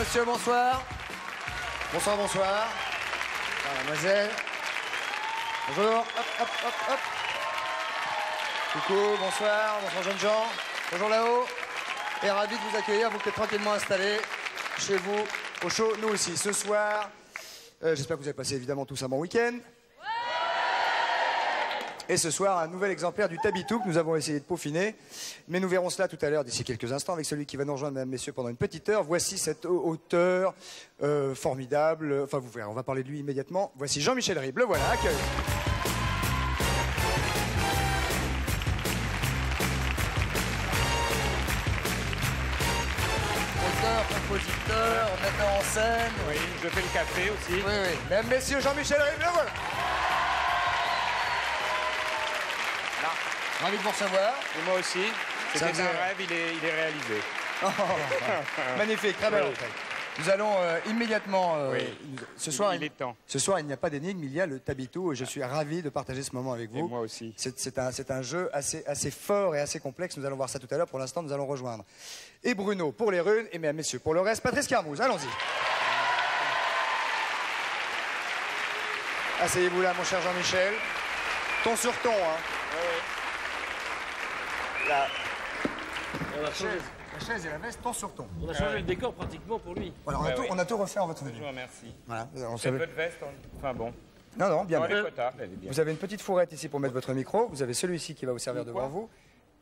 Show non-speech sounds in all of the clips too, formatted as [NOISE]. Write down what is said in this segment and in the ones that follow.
Monsieur, bonsoir. Bonsoir, bonsoir. Mademoiselle. Bonjour. Hop, hop, hop, hop. Coucou, bonsoir, bonsoir jeunes gens. Bonjour là-haut. Et ravi de vous accueillir, vous êtes tranquillement installés chez vous, au show, nous aussi. Ce soir, euh, j'espère que vous avez passé évidemment tous un bon week-end. Et ce soir, un nouvel exemplaire du Tabitou que nous avons essayé de peaufiner. Mais nous verrons cela tout à l'heure, d'ici quelques instants, avec celui qui va nous rejoindre, mesdames, messieurs, pendant une petite heure. Voici cet au- auteur euh, formidable. Enfin, vous verrez, on va parler de lui immédiatement. Voici Jean-Michel Ribes. Le voilà, accueil. Auteur, compositeur, metteur en scène. Oui, je fais le café aussi. Oui, oui. Mesdames, messieurs, Jean-Michel le voilà. Ravi de vous recevoir. Et moi aussi. C'était un rêve, il est, il est réalisé. [LAUGHS] Magnifique, très belle. Nous allons euh, immédiatement. euh, Oui. ce soir, il est temps. Ce soir, il n'y a pas d'énigme, il y a le tabitou et je suis ravi de partager ce moment avec Et vous. moi aussi. C'est un, un jeu assez, assez fort et assez complexe. Nous allons voir ça tout à l'heure. Pour l'instant, nous allons rejoindre. Et Bruno pour les runes et mesdames, messieurs pour le reste. Patrice Carmouze, allons-y. Asseyez-vous là, mon cher Jean-Michel. Ton sur ton, hein. La, On a la changé, chaise, la chaise et la veste, ton sur ton. on a changé le décor pratiquement pour lui. Voilà, on, a Ouais, tout, oui. on a tout refait en votre Je venue. vous remercie. Voilà, on savait- peu de veste. Enfin bon. Non, non, bien. Vous avez une petite fourrette ici pour mettre votre micro. Vous avez celui-ci qui va vous servir Une devant vous.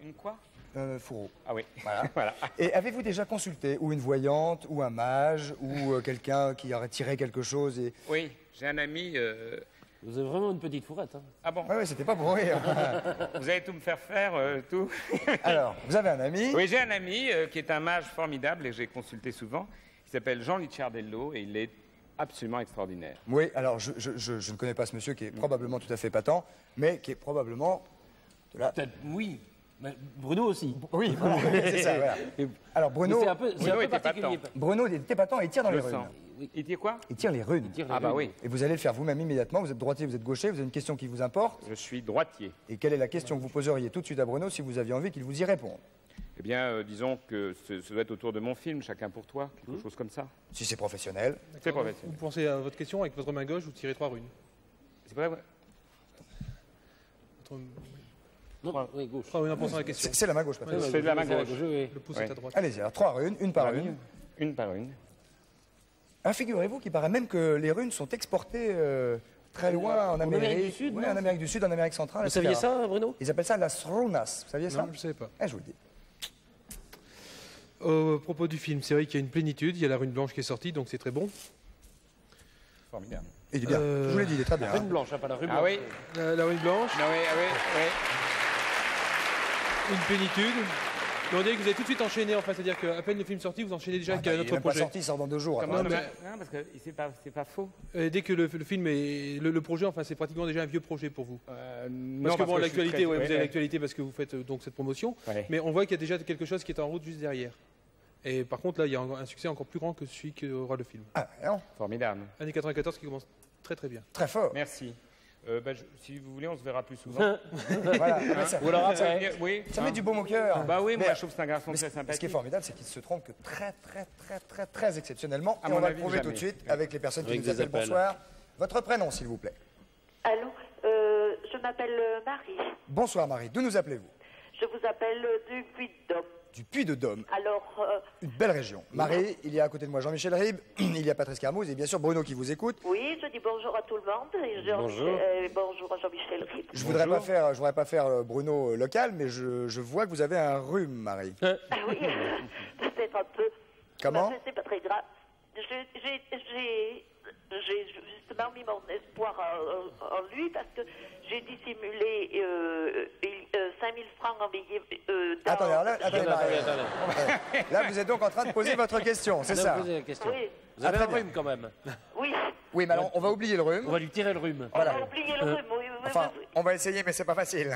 Une quoi Euh, fourreau. Ah oui. Voilà. [LAUGHS] voilà. Et avez-vous déjà consulté ou une voyante, ou un mage, ou euh, quelqu'un qui aurait tiré quelque chose et... Oui, j'ai un ami. euh, Vous avez vraiment une petite fourrette. Hein. Ah bon? Ouais, ouais, c'était pas pour rire. [LAUGHS] Vous allez tout me faire faire, euh, tout [LAUGHS] Alors, vous avez un ami? Oui, j'ai un ami euh, qui est un mage formidable et que j'ai consulté souvent. Il s'appelle Jean Licciardello et il est absolument extraordinaire. Oui, alors je, je- je- je ne connais pas ce monsieur qui est probablement tout à fait patent, mais qui est probablement de la... Peut-être oui. Mais Bruno aussi. Oui, [LAUGHS] c'est ça, voilà. Alors Bruno, C'est un peu, Bruno un peu était particulier. Bruno était patent et il tire dans Je les le runes. Il dit quoi? Il tire les runes. Tire les Ah bah oui, Et vous allez le faire vous-même immédiatement. Vous êtes droitier, vous êtes gaucher, vous avez une question qui vous importe. je suis droitier. Et quelle est la question que vous poseriez tout de suite à Bruno si vous aviez envie qu'il vous y réponde? Eh bien, euh, disons que ce, ce doit être autour de mon film, Chacun pour toi, Mmh. quelque chose comme ça. Si c'est professionnel. C'est professionnel. Vous pensez à votre question avec votre main gauche, vous tirez trois runes. C'est vrai, ouais. Votre- Non, oui, gauche. Trois runes en pensant à la question. C'est la main gauche, Patrice. Ouais, C'est de la main gauche. Le pouce Ouais. est à droite. Allez-y, alors trois runes, une par une. Une par une. Ah, figurez-vous qu'il paraît même que les runes sont exportées euh, très loin en Amérique. Amérique du Sud, Ouais, en Amérique du Sud, en Amérique centrale. Vous etc. saviez ça, Bruno? Ils appellent ça las runas. Vous saviez ça? Non, je ne savais pas. Ah, Je vous le dis. Au propos du film, c'est vrai qu'il y a une plénitude, il y a la rune blanche qui est sortie, donc c'est très bon. Formidable. Il est bien. Euh, Je vous l'ai dit, il est très bien. La rune blanche, hein, pas la rune Ah blanche. oui La, la rune blanche, Ah oui, ah oui, oui. Une plénitude. Mais on dirait que vous avez tout de suite enchaîné, enfin, c'est-à-dire qu'à peine le film sorti, vous enchaînez déjà Ah, avec bah, un il est autre même pas projet. sorti, il sort dans deux jours. Attends. Non, ça- mais- Non, parce que c'est pas, c'est pas faux. Et dès que le, le film est. Le, le projet, enfin, c'est pratiquement déjà un vieux projet pour vous. Euh, Parce non, que bon, je suis l'actualité, très- ouais, vous avez l'actualité parce que vous faites euh, donc cette promotion. Ouais. Mais on voit qu'il y a déjà quelque chose qui est en route juste derrière. Et par contre, là, il y a un, un succès encore plus grand que celui qu'aura le film. Ah, non, Formidable. Année 94 qui commence très très bien. très fort. Merci. Euh, bah, je- si vous voulez, on se verra plus souvent. [LAUGHS] Voilà. Ça, Ou alors après. oui. ça hein. met du baume au cœur. Bah oui, moi je trouve que c'est un garçon Mais très ce, ce qui est sympathique. formidable, c'est qu'il se trompe que très, très, très, très, très exceptionnellement. À Et on va le avis, prouver tout de suite avec les personnes qui Avec nous des appellent. appels. Bonsoir. Votre prénom, s'il vous plaît. Allô, euh, je m'appelle euh, Marie. Bonsoir, Marie. D'où nous appelez-vous? Je vous appelle euh, du Puy-de-Dôme. Du Puy-de-Dôme, Alors, euh, une belle région. Marie, il y a à côté de moi Jean-Michel Ribes, [CLEARS THROAT] il y a Patrice Carmouze et bien sûr Bruno qui vous écoute. oui, je dis bonjour à tout le monde. Et Jean- Bonjour. euh, bonjour à Jean-Michel Ribes. Je voudrais pas faire, je voudrais pas faire Bruno euh, local, mais je, je vois que vous avez un rhume, Marie. Ah oui, [LAUGHS] peut-être un peu. Comment C'est pas très grave. J'ai- J'ai justement mis mon espoir en, en- en lui parce que j'ai dissimulé euh, euh, 5000 francs en billets euh, dans... Attendez, alors là, attendez, Attendez, Marie. attendez. [LAUGHS] Là, vous êtes donc en train de poser votre question, c'est On ça posé la question. Oui, Vous avez Ah, un rhume quand même. oui. Oui, mais alors on va oublier le On rhume. va lui tirer le rhume. Voilà. On a oublié le rhume, oui, oui, oui, Enfin, oui. on va essayer, mais c'est pas facile.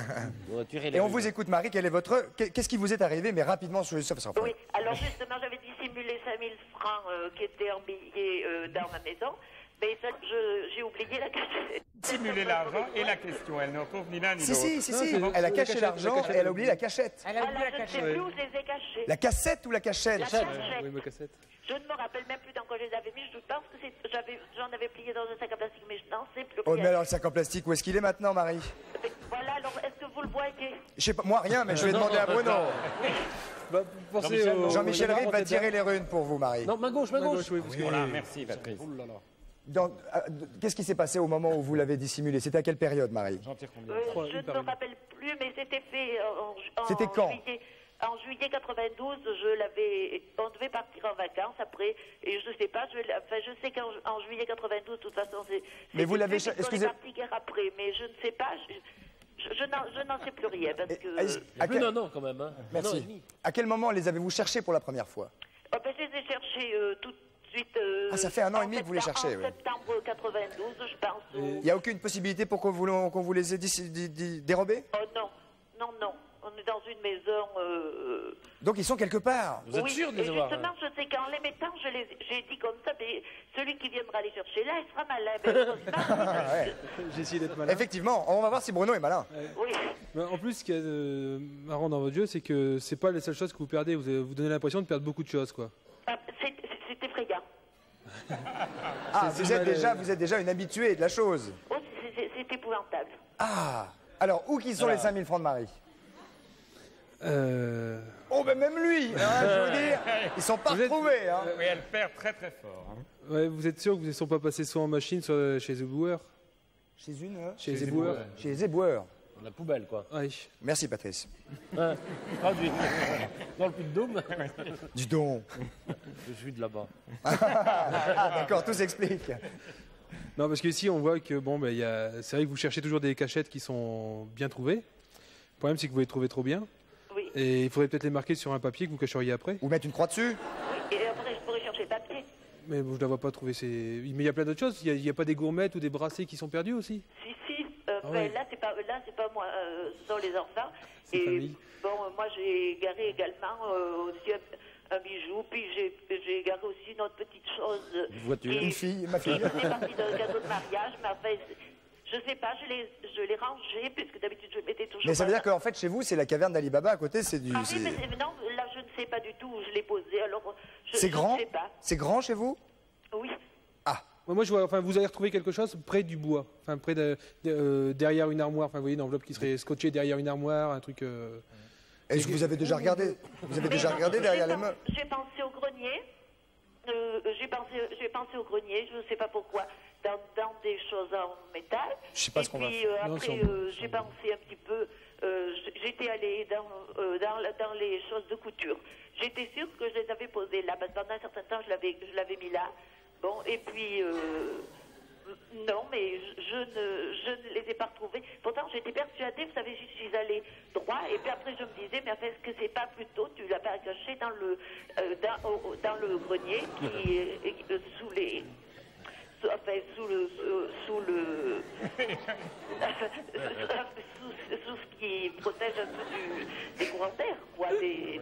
On va tirer le Et on rhume. vous écoute, Marie. Quel est votre, qu'est- qu'est-ce qui vous est arrivé, mais rapidement sur le ça, parce qu'enfin, Oui, alors justement, j'avais dissimulé 5000 5000 francs euh, qui étaient en billets euh, dans ma maison, mais ça, je- j'ai oublié la cachette. Simuler l'argent et la question. Elle ne retrouve ni l'un ni Si, l'autre. si, si, si. c'est bon. Elle a caché cachette, l'argent la cachette, et elle a oublié la cachette. Elle a oublié Voilà, la je ne sais cachette. plus où je les ai cachés. La cassette ou la cachette? La Ouais, cachette. oui, ma cassette. Je ne me rappelle même plus dans quoi je les avais mis. Je pense que c'est- j'avais, j'en avais plié dans un sac en plastique, mais je n'en sais plus Oh, mais alors le sac en plastique, où est-ce qu'il est maintenant, Marie? Mais Voilà, alors est-ce que vous le voyez? Je sais pas, moi rien, mais je vais demander à Bruno. Bah, Jean-Michel, au- non. Jean-Michel au- Rive va tirer les runes pour vous, Marie. Non, main gauche, main Main gauche. gauche, oui, Voilà, merci Patrice. D- Qu'est-ce qui s'est passé au moment où vous l'avez dissimulé? C'était à quelle période, Marie? Euh, Je ne me rappelle plus, mais c'était fait en, en C'était quand? juillet. En juillet 92, je l'avais. On devait partir en vacances après, et je sais pas. Je, enfin, je sais qu'en en juillet 92, de toute façon, c'est. Mais vous l'avez excusez- est parti guère après, mais je ne sais pas. Je, je, je n'en- sais plus rien parce que. à plus d'un an quand même. Hein. Merci. À quel moment les avez-vous cherchés pour la première fois? Oh, ben, je les ai cherchés euh, tout euh, Ah, ça fait un an et demi que vous les cherchez, En septembre 92, je pense. Il n'y a aucune possibilité pour qu'on vous, les ait dérobés? Oh non, non, non. On est dans une maison. euh, Donc ils sont quelque part. Vous êtes oui, sûr de et les avoir justement, hein? je sais qu'en les mettant, j'ai dit comme ça, mais celui qui viendra les chercher là, il sera malin. [LAUGHS] Ouais. J'ai essayé d'être malin. Effectivement, on va voir si Bruno est malin. oui. Mais en plus, ce qui est euh, marrant dans votre jeu, c'est que c'est pas les seules choses que vous perdez. Vous, vous donnez l'impression de perdre beaucoup de choses, quoi. Ah, c'est, c'est- c'est effrayant. Ah, vous êtes, déjà, euh, vous êtes déjà une habituée de la chose. Oh, c'est, c'est- c'est épouvantable. Ah Alors, où qui sont les 5000 francs de Marie Euh... Oh, ben même lui hein, Je veux [LAUGHS] dire, ils sont pas Vous êtes- retrouvés. Hein. Oui, elle perd très très fort. hein. Ouais, vous êtes sûr que vous ne sont pas passés soit en machine, soit chez les éboueurs Chez une euh, Chez les les éboueurs éboueurs. Chez les éboueurs. La poubelle, quoi. Ouais. Merci, Patrice. Hein, Traduit. [LAUGHS] Dans le Puy-de-Dôme, Du don. je suis de là-bas. Ah, d'accord, tout s'explique. Non, parce qu'ici, on voit que bon, ben, il y a... c'est vrai que vous cherchez toujours des cachettes qui sont bien trouvées. Le problème, c'est que vous les trouvez trop bien. Oui. Et il faudrait peut-être les marquer sur un papier que vous cacheriez après. Ou mettre une croix dessus oui. Et après, je pourrais chercher papier. Mais bon, je ne la vois pas trouver. Ces... Mais il y a plein d'autres choses. Il n'y a, pas des gourmettes ou des bracelets qui sont perdus aussi? Si, si. Euh, Ah ben. Là, c'est pas, là, c'est pas moi. euh, ce sont les enfants. C'est Et famille. bon, euh, moi, j'ai garé également euh, aussi un, un bijou. Puis j'ai, j'ai garé aussi une autre petite chose. Une voiture. Une fille, ma fille? [LAUGHS] faisait partie d'un cadeau de mariage. Mais enfin, c'est- je sais pas, je l'ai, je l'ai rangé, puisque d'habitude, je le mettais toujours. Mais ça veut dire qu'en fait, chez vous, c'est la caverne d'Ali Baba à côté, c'est du. Ah oui, c'est- mais c'est- non, là, je ne sais pas du tout où je l'ai posé. Alors, je, C'est je grand? ne sais pas. C'est grand chez vous? Oui. Moi, je vois, enfin, vous allez retrouver quelque chose près du bois, enfin, près de, de- euh, derrière une armoire. Enfin, vous voyez, une enveloppe qui serait scotchée derrière une armoire, un truc. euh, Est-ce que vous avez déjà regardé Vous avez déjà regardé derrière les meubles J'ai pensé au grenier. Euh, j'ai pensé, j'ai pensé au grenier. Je ne sais pas pourquoi. Dans, dans des choses en métal. Je sais pas Et ce qu'on va puis, faire. euh, après, euh, j'ai pensé un petit peu. euh, J'étais allée dans, euh, dans, dans les choses de couture. J'étais sûre que je les avais posées là, parce que pendant un certain temps, je l'avais, je l'avais mis là. Bon, et puis. euh, non, mais je, ne, je ne les ai pas retrouvés. Pourtant, j'étais persuadée, vous savez, je suis allée droit, et puis après, je me disais, mais est-ce que c'est pas plutôt, tu l'as pas caché dans le, euh, dans, le grenier, qui est euh, sous les. Enfin, sous le. Sous, sous le. [LAUGHS] sous, sous ce qui protège un peu du, des courants d'air, quoi, des,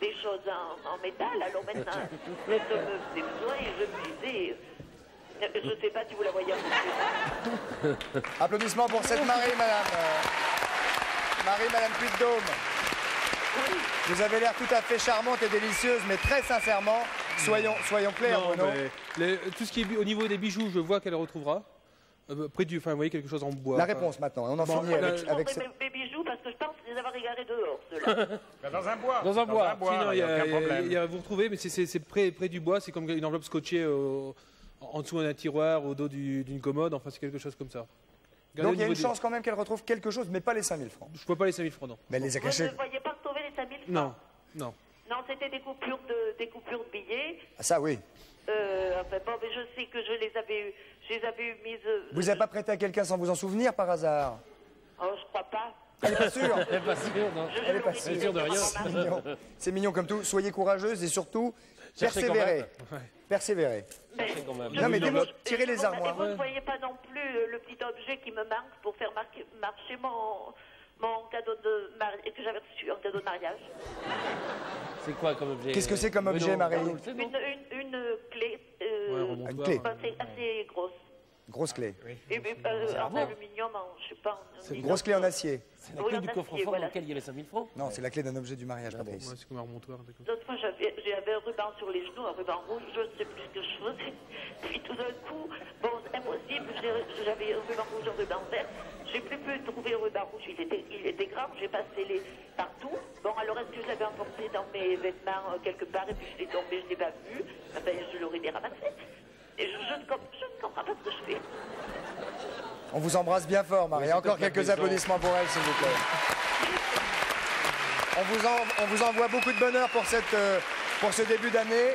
des choses en, en métal. Alors maintenant, [LAUGHS] ça me faisait besoin, et je me disais. euh, Je ne sais pas si vous la voyez. [LAUGHS] Applaudissements pour cette Marie, madame. Marie, madame Puy-de-Dôme. Vous avez l'air tout à fait charmante et délicieuse, mais très sincèrement, soyons, soyons clairs, non, Bruno. mais les- tout ce qui est au niveau des bijoux, je vois qu'elle retrouvera. Euh, près du, enfin, vous voyez quelque chose en bois. La réponse maintenant, on en Bon, finit avec, Je avec ce- mes, bijoux parce que je pense les avoir égarés dehors, ceux-là. [LAUGHS] Bah, Dans un bois. Dans un bois. Sinon, il y n'y a a- aucun il y a- y a- vous retrouvez, mais c'est- près, près du bois, c'est comme une enveloppe scotchée au- en dessous d'un tiroir, au dos du- d'une commode, enfin c'est quelque chose comme ça. Regardez Donc il y a une chance quand même qu'elle retrouve quelque chose, mais pas les 5000 francs. Je vois pas les 5000 francs, non. Mais elle les a Vous cachés. ne voyez pas retrouver les 5000 francs Non, non. Non, c'était des coupures de, des coupures de billets. Ah, ça oui. Euh, enfin bon, mais je sais que je les avais eu, je les avais mises. euh, Vous n'avez pas prêté à quelqu'un sans vous en souvenir par hasard Oh, je crois pas. Elle n'est pas sûre. Elle est pas sûre, non Je, Elle est je pas dit sûre de rien. C'est mignon. C'est mignon comme tout. Soyez courageuse et surtout, Cherchez persévérez. Ouais. Persévérez. Cherchez quand même. Je- Non, mais démo- je- tirez les vous- armoires. Et vous ne voyez pas non plus le petit objet qui me manque pour faire marquer- marcher mon, mon cadeau de mari- que j'avais reçu en cadeau de mariage. C'est quoi comme objet Qu'est-ce que c'est comme objet, Marie Une, une, une clé euh, Ouais, Une clé. assez, assez grosse. Grosse clé. Et, mais, euh, en aluminium, en, je sais pas. En, Une grosse clé en acier. C'est la Oui, clé du coffre-fort voilà. dans lequel il y avait 5000 francs Non, c'est la clé d'un objet du mariage, Patrice. Ouais, c'est comme un remontoir. d'accord. L'autre fois, j'avais j'avais un ruban sur les genoux, un ruban rouge, je ne sais plus ce que je faisais. [LAUGHS] Puis tout d'un coup, bon, c'est impossible, j'avais un ruban rouge, un ruban vert. J'ai plus pu trouver le ruban rouge, il était, il était grand, j'ai passé les partout. Bon, alors est-ce que je l'avais emporté dans mes vêtements euh, quelque part et puis je l'ai tombé, je ne l'ai pas vu? Ah ben, je l'aurais bien ramassé. Et je, je ne je ne comprends pas ce que je fais. On vous embrasse bien fort, Marie. Oui, Encore quelques applaudissements pour elle, s'il vous plaît. On vous, en- on vous envoie beaucoup de bonheur pour, cette, euh, pour ce début d'année.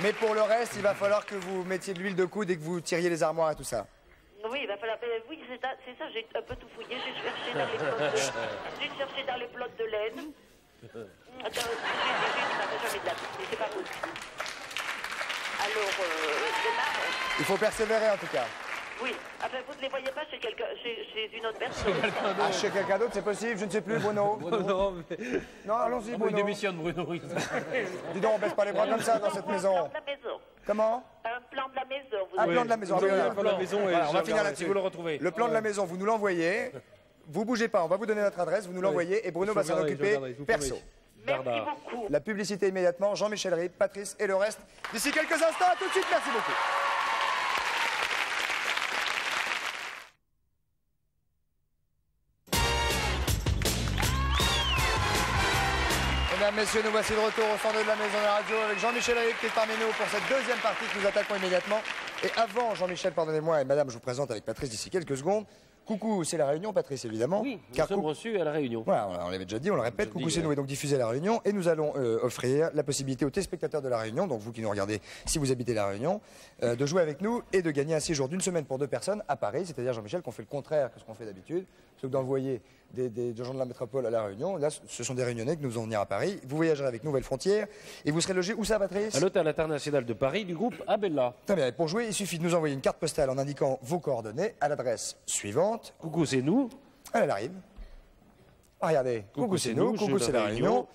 Mais pour le reste, il va falloir que vous mettiez de l'huile de coude et que vous tiriez les armoires et tout ça. Oui, il va falloir. ben oui, c'est ça, j'ai un peu tout fouillé. J'ai cherché dans les plots de, j'ai cherché dans les plots de laine. Attends, j'ai j'ai- j'ai dit, mais jamais de la mais c'est pas possible. Alors, euh, démarre. Il faut persévérer en tout cas. Oui, enfin, vous ne les voyez pas chez, quelqu'un, chez, chez une autre personne. Ah, chez quelqu'un d'autre, c'est possible, je ne sais plus, Bruno. [LAUGHS] non, mais Non, allons-y, Il Bruno. démissionne, Bruno. [LAUGHS] Dis donc, on baisse pas les bras comme ça dans cette maison. plan de la maison. Comment Un plan de la maison. Vous Un avez- plan de la maison. Ah, oui, un plan de la maison Voilà, on va finir là-dessus. Vous le retrouvez. Le plan de la maison, vous nous l'envoyez. Vous bougez pas, on va vous donner notre adresse, vous nous l'envoyez et Bruno va s'en occuper perso. Merci beaucoup. La publicité immédiatement, Jean-Michel Ribes, Patrice et le reste. D'ici quelques instants, à tout de suite, merci beaucoup. Messieurs, nous voici de retour au centre de la Maison de la Radio avec Jean-Michel Ribes qui est parmi nous pour cette deuxième partie que nous attaquons immédiatement. Et avant, Jean-Michel, pardonnez-moi, et Madame, je vous présente avec Patrice d'ici quelques secondes. Coucou, c'est la Réunion, Patrice, évidemment. Oui, nous Car sommes Coucou- reçus à la Réunion. voilà, on l'avait déjà dit, on le répète, Je Coucou c'est nous est donc diffusé à La Réunion et nous allons euh, offrir la possibilité aux téléspectateurs de La Réunion, donc vous qui nous regardez si vous habitez La Réunion, euh, de jouer avec nous et de gagner un séjour d'une semaine pour deux personnes à Paris, c'est-à-dire Jean-Michel qu'on fait le contraire que ce qu'on fait d'habitude, plutôt que d'envoyer des, des- des gens de la métropole à La Réunion, là ce sont des Réunionnais que nous allons venir à Paris, vous voyagerez avec nouvelle frontière, et vous serez logé où ça Patrice À l'hôtel international de Paris du groupe Abella. Très bien, et pour jouer il suffit de nous envoyer une carte postale en indiquant vos coordonnées à l'adresse suivante, Coucou, c'est nous. Elle arrive. Ah, regardez. Coucou, c'est nous. Coucou, c'est la Réunion.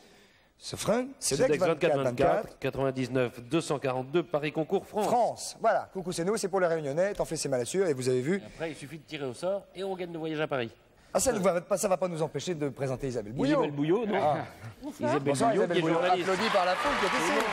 Ce frein, c'est Dex 24 24. 99 242 Paris Concours France. France. Voilà. Coucou, c'est nous. C'est pour les Réunionnais. T'en fais, c'est mal. Et vous avez vu. Et Après, il suffit de tirer au sort et on gagne le voyage à Paris. Ah, ça ne va pas, ça va pas nous empêcher de présenter Isabelle Bouillot. Isabelle Bouillot, non Ah. Isabelle Bonsoir, Bouillot, Isabelle qui est Bouillot. journaliste. Applaudie par la foule qui est ici.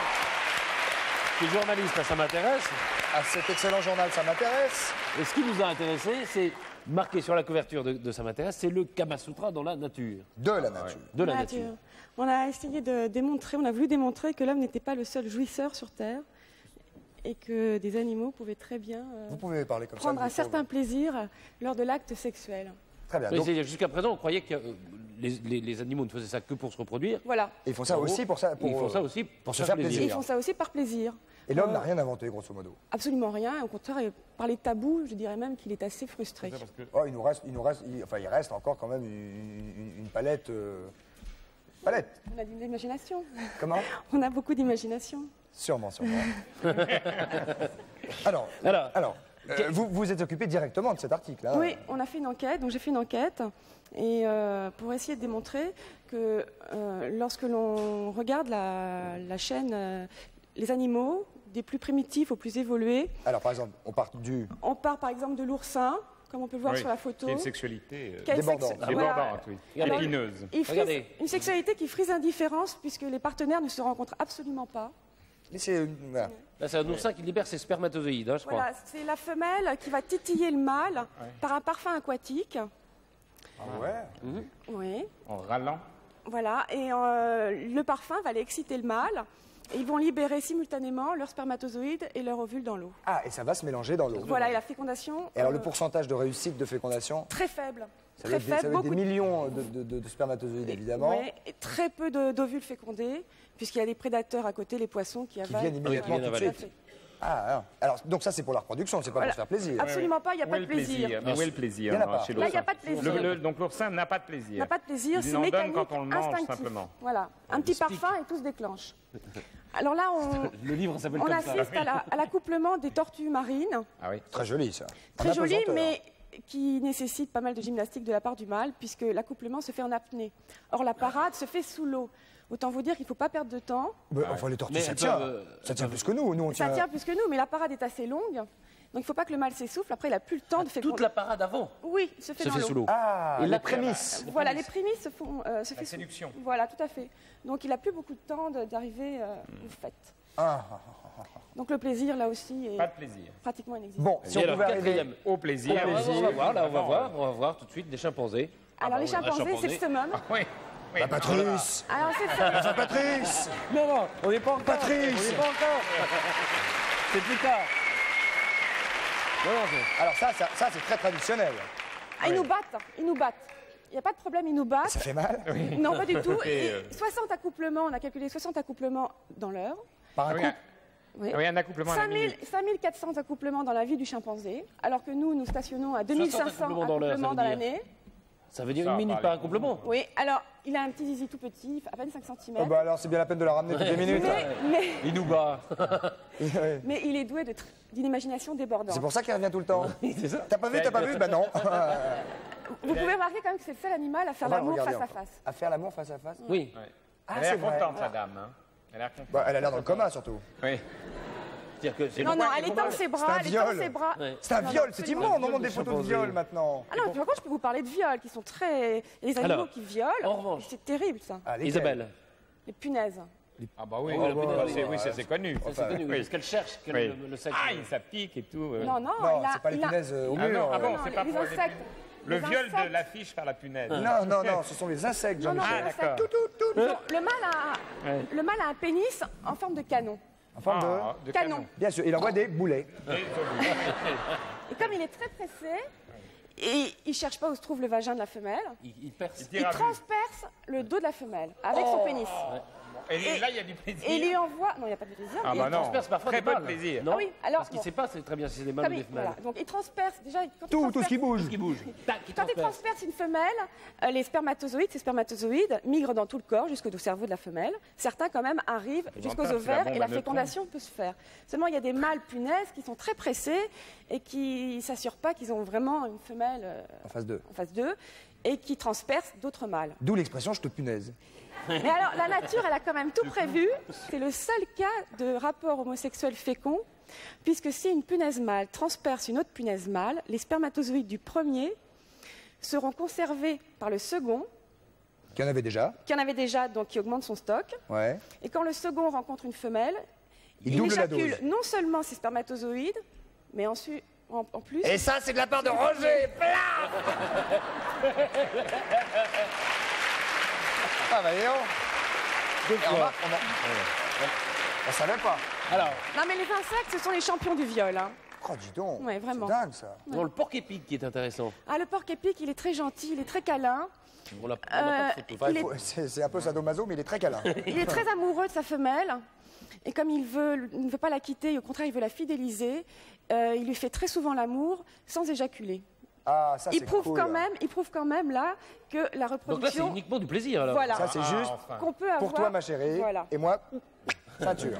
Qui est journaliste, ça m'intéresse. À cet excellent journal, ça m'intéresse. Et ce qui nous a intéressé, c'est marqué sur la couverture de, de Ça m'intéresse, c'est le Kama Sutra dans la nature. De la nature. De la nature. On a essayé de démontrer, on a voulu démontrer que l'homme n'était pas le seul jouisseur sur Terre et que des animaux pouvaient très bien euh, Vous pouvez parler comme prendre ça. un certain plaisir lors de l'acte sexuel. Très bien. Donc, Jusqu'à présent, on croyait que euh, les, les- les animaux ne faisaient ça que pour se reproduire. Voilà. ils font ça aussi pour ça. Pour, Ils font ça aussi pour se faire Et plaisir. ils font ça aussi par plaisir. Et l'homme Euh, n'a rien inventé, grosso modo. Absolument rien. Au contraire, et par les tabous, je dirais même qu'il est assez frustré. Oh, il nous reste, il nous reste, il- enfin, il reste encore quand même une, une- une palette. euh, Palette. On a de l'imagination. Comment [LAUGHS] On a beaucoup d'imagination. Sûrement, sûrement. [LAUGHS] alors, Alors, alors euh, vous vous êtes occupé directement de cet article. hein Oui, on a fait une enquête, donc j'ai fait une enquête, et euh, pour essayer de démontrer que euh, lorsque l'on regarde la, la chaîne, euh, les animaux, des plus primitifs aux plus évolués, Alors, par exemple, on part du. on part par exemple de l'oursin, comme on peut le voir Oui, sur la photo. qui a une sexualité euh, Débordante. voilà. oui. Épineuse. Il frise- Regardez. une sexualité qui frise indifférence puisque les partenaires ne se rencontrent absolument pas. Mais c'est voilà. Là, c'est un oursin qui libère ses spermatozoïdes, hein, je crois. Voilà, c'est la femelle qui va titiller le mâle par un parfum aquatique. Ah ouais. Oui. En râlant. Voilà, et euh, le parfum va aller exciter le mâle. Et ils vont libérer simultanément leurs spermatozoïdes et leurs ovules dans l'eau. Ah, et ça va se mélanger dans l'eau. Voilà, et la fécondation. Et alors, le euh, pourcentage de réussite de fécondation Très faible. Ça va Très être des, ça faible, va être des millions de, de- de- de spermatozoïdes, évidemment, et très peu d'ovules fécondés, puisqu'il y a des prédateurs à côté, les poissons qui avalent. viennent immédiatement Oui, qui tout de suite. Ah, ah. alors, donc ça, c'est pour la reproduction, c'est pas Voilà. pour se faire plaisir. Absolument pas, il n'y a pas de plaisir. Où est le plaisir Là, il n'y a l'oursin pas de plaisir. Le- le- Donc l'oursin n'a pas de plaisir. Il n'y a pas de plaisir, c'est mécanique, quand on le mange, instinctif. simplement. Voilà, un petit parfum et tout se déclenche. Alors là, on, [LAUGHS] Le livre s'appelle on comme ça. assiste à la- à l'accouplement des tortues marines. Ah oui. Très joli, ça. Très joli, mais qui nécessite pas mal de gymnastique de la part du mâle, puisque l'accouplement se fait en apnée. Or, la parade se fait sous l'eau. Autant vous dire qu'il ne faut pas perdre de temps. Bah, enfin, les tortues, Mais ça tient. peuvent, euh, ça tient plus que nous. Nous, on Ça tient. plus que nous, mais la parade est assez longue. Donc, il ne faut pas que le mâle s'essouffle. Après, il n'a plus le temps de faire Toute la parade avant Oui, il se fait se dans fait l'eau. sous l'eau. Ah, Et la- prémices. Voilà, les prémices se font. euh, se fait sous- séduction. Voilà, tout à fait. Donc, il n'a plus beaucoup de temps d'arriver euh, au fait. Ah, ah, ah. Donc, le plaisir, là aussi, est Pas de plaisir. pratiquement inexistant. Bon, si Et on alors, pouvait arriver. quatrième. Au plaisir. On va, on va voir, là, on va voir, on va voir tout de suite des chimpanzés. Alors, les bah chimpanzés, c'est le summum. Oui. Oui. Bah, Patrice Alors, c'est ça. Patrice Non, non, on n'est pas encore. Patrice On n'est pas encore. C'est plus tard. Non, non, Alors, ça, ça, ça, c'est très traditionnel. Ah, ils nous battent. Ils nous battent. Il n'y a pas de problème, ils nous battent. Ça fait mal Non, pas du tout. Et euh, 60 accouplements, on a calculé 60 accouplements dans l'heure. Par un Ah oui, couple. Oui. ah oui, un accouplement à la 5000 minute. 5400 accouplements dans la vie du chimpanzé, alors que nous, nous stationnons à 2500 accouplements accouplements dans l'année. Ça veut dire Ça une va minute pas par aller. accouplement. Oui, alors il a un petit zizi tout petit, à peine 5 cm. Oh, bah, alors, c'est bien la peine de la ramener toutes les minutes. mais, mais, Il nous bat. [LAUGHS] Mais il est doué de tr- d'une imagination débordante. C'est pour ça qu'il revient tout le temps. [LAUGHS] c'est ça. T'as pas vu, t'as pas vu Bah non. [LAUGHS] Vous pouvez remarquer quand même que c'est le seul animal à faire On va le l'amour regarder face à encore. face. À faire l'amour face à face Oui. Ah, Elle a c'est l'air vrai. contente, la dame. hein. Elle a l'air contente. Bah, elle a l'air dans le coma, surtout. Oui. C'est-à-dire que c'est Non, non, elle est dans ses bras, elle ses bras. C'est un Non, viol, non, c'est immonde. On montre de des photos de viol maintenant. Ah non, mais par contre, je peux vous parler de viols qui sont très. Les animaux qui violent. en revanche. C'est terrible, ça. Ah, Isabelle. Les punaises. Ah bah oui, Oh, bah, bah, oui, c'est- bah, oui, ça c'est connu. C'est connu, oui. Parce qu'elle cherche que Oui. le, le sexe. Ah, il- ça pique et tout. euh. Non, non, Non, il a. c'est pas les punaises euh, au Ah mur. non, ah bon, non, c'est pas les pour les insectes. Le Les viol de l'affiche par la punaise. Non, non, non, ce sont les insectes, Non, non, Jean-Michel. Ah, d'accord. insectes. Tout, tout, tout. Non, le mâle a, Ouais. le mâle a un pénis en forme de canon. En forme Ah, de... de Canon. canon. Bien sûr, il envoie des boulets. Et comme il est très pressé, et il cherche pas où se trouve le vagin de la femelle, Il, il perce. Il il tire à vue. transperce le dos de la femelle avec Oh. son pénis. Et là, il y a du plaisir. Et il lui envoie. Non, il n'y a pas de plaisir. Ah mais bah il non. transperce parfois Très des peu de plaisir. Non Ah oui, alors, Parce qu'il bon. ne sait pas c'est très bien si c'est des mâles ou des femelles. voilà. Donc il transperce déjà. Quand il Tout, tout ce transperce- qui bouge. Qui bouge. Tac, il Quand il transperce. transperce une femelle, euh, les spermatozoïdes, ces spermatozoïdes migrent dans tout le corps jusqu'au cerveau de la femelle. Certains quand même arrivent jusqu'aux la ovaires et la fécondation peut se faire. Seulement il y a des mâles punaises qui sont très pressés et qui ne s'assurent pas qu'ils ont vraiment une femelle euh, En face d'eux. en face d'eux et qui transpercent d'autres mâles. D'où l'expression je te punaise. [LAUGHS] Mais alors la nature, elle a quand même tout prévu. C'est le seul cas de rapport homosexuel fécond, puisque si une punaise mâle transperce une autre punaise mâle, les spermatozoïdes du premier seront conservés par le second, Qui en avait déjà. qui en avait déjà, donc qui augmente son stock. Ouais. Et quand le second rencontre une femelle, Il il, éjacule non seulement ses spermatozoïdes, mais ensuite, en, en plus, Et ça, c'est de la part de Roger. [LAUGHS] Ah bah Et remarque, on en- On savait pas. Alors, non mais les insectes, ce sont les champions du viol. hein. Oh, dis donc. Ouais, vraiment. C'est dingue, ça. dans le porc épic qui est intéressant. Ah, le porc épic, il est très gentil, il est très câlin. On n'a on n'a pas de Euh, est- C'est un peu sadomaso, mais il est très câlin. [LAUGHS] Il est très amoureux de sa femelle. Et comme il, veut, il ne veut pas la quitter, au contraire, il veut la fidéliser, euh, il lui fait très souvent l'amour sans éjaculer. Ah, ça, Il prouve, cool. quand même, il prouve quand même là que la Donc là, c'est reproduction. uniquement du plaisir alors. voilà. Ça, c'est juste enfin. qu'on peut avoir. pour toi, ma chérie. Voilà. Et moi, ceinture.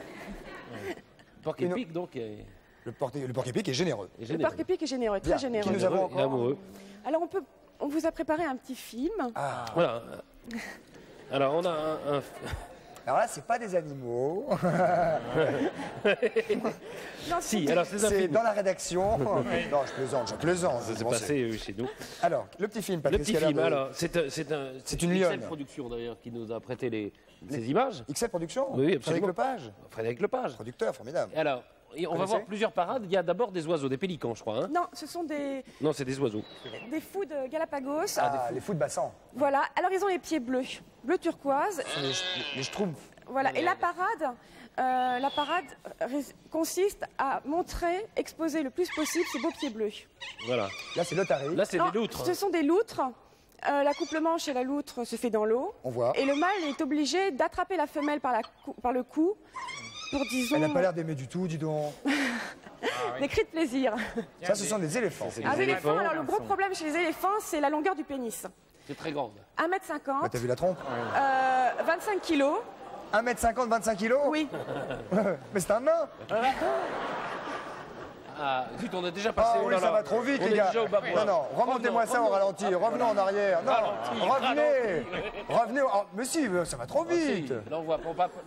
Porc épic donc est, Le porc, le porc épic est généreux. est Le porc épic est généreux, très Bien. généreux. Qui nous avons encore amoureux. Alors on peut, on vous a préparé un petit film. Ah. Voilà. [LAUGHS] Alors on a un, un- [LAUGHS] Alors là, c'est pas des animaux. [LAUGHS] Non, Si, c'est- alors c'est un C'est film. dans la rédaction. [LAUGHS] non, je plaisante, je plaisante. Ça s'est Bon, passé euh, chez nous. Alors, le petit film, Le Patrice. petit a l'air film, de- alors, c'est un- c'est un- C'est une XL. Production d'ailleurs qui nous a prêté les, ces images. XL Production Oui, oui, Frédéric absolument. Lepage Frédéric Lepage. Producteur, formidable. Alors, et on va voir plusieurs parades. Il y a d'abord des oiseaux, des pélicans, je crois. hein. Non, ce sont des, non, c'est des oiseaux. des fous de Galapagos. Ah, les fous de bassin. Voilà. Alors ils ont les pieds bleus, bleu turquoise. Ce sont les, les schtroumpfs. Voilà. Et la parade, euh, la parade consiste à montrer, exposer le plus possible ces beaux pieds bleus. Voilà. Là, c'est l'otarie. Là, c'est des loutres. Ce sont des loutres. Euh, L'accouplement chez la loutre se fait dans l'eau. On voit. Et le mâle est obligé d'attraper la femelle par, la cou- par le cou pour, disons, Elle n'a pas l'air d'aimer du tout, dis donc. [LAUGHS] des cris de plaisir. Ça, ce sont des éléphants. C'est Un des éléphant, éléphants. alors le gros problème chez les éléphants, c'est la longueur du pénis. C'est très grande. 1m50, Bah, T'as vu la trompe euh, 25 kilos. 1m50, 25 kilos Oui. [LAUGHS] Mais c'est un nain Ah, zut, on a déjà passé. Ah oui, là ça là. va trop vite, On les est gars. déjà au babouin. Non, non, remontez-moi ça au ralenti. revenons. En arrière. Non, Ralenti, revenez. Revenez. au- oh, mais si, ça va trop Ah, si. vite. Là, on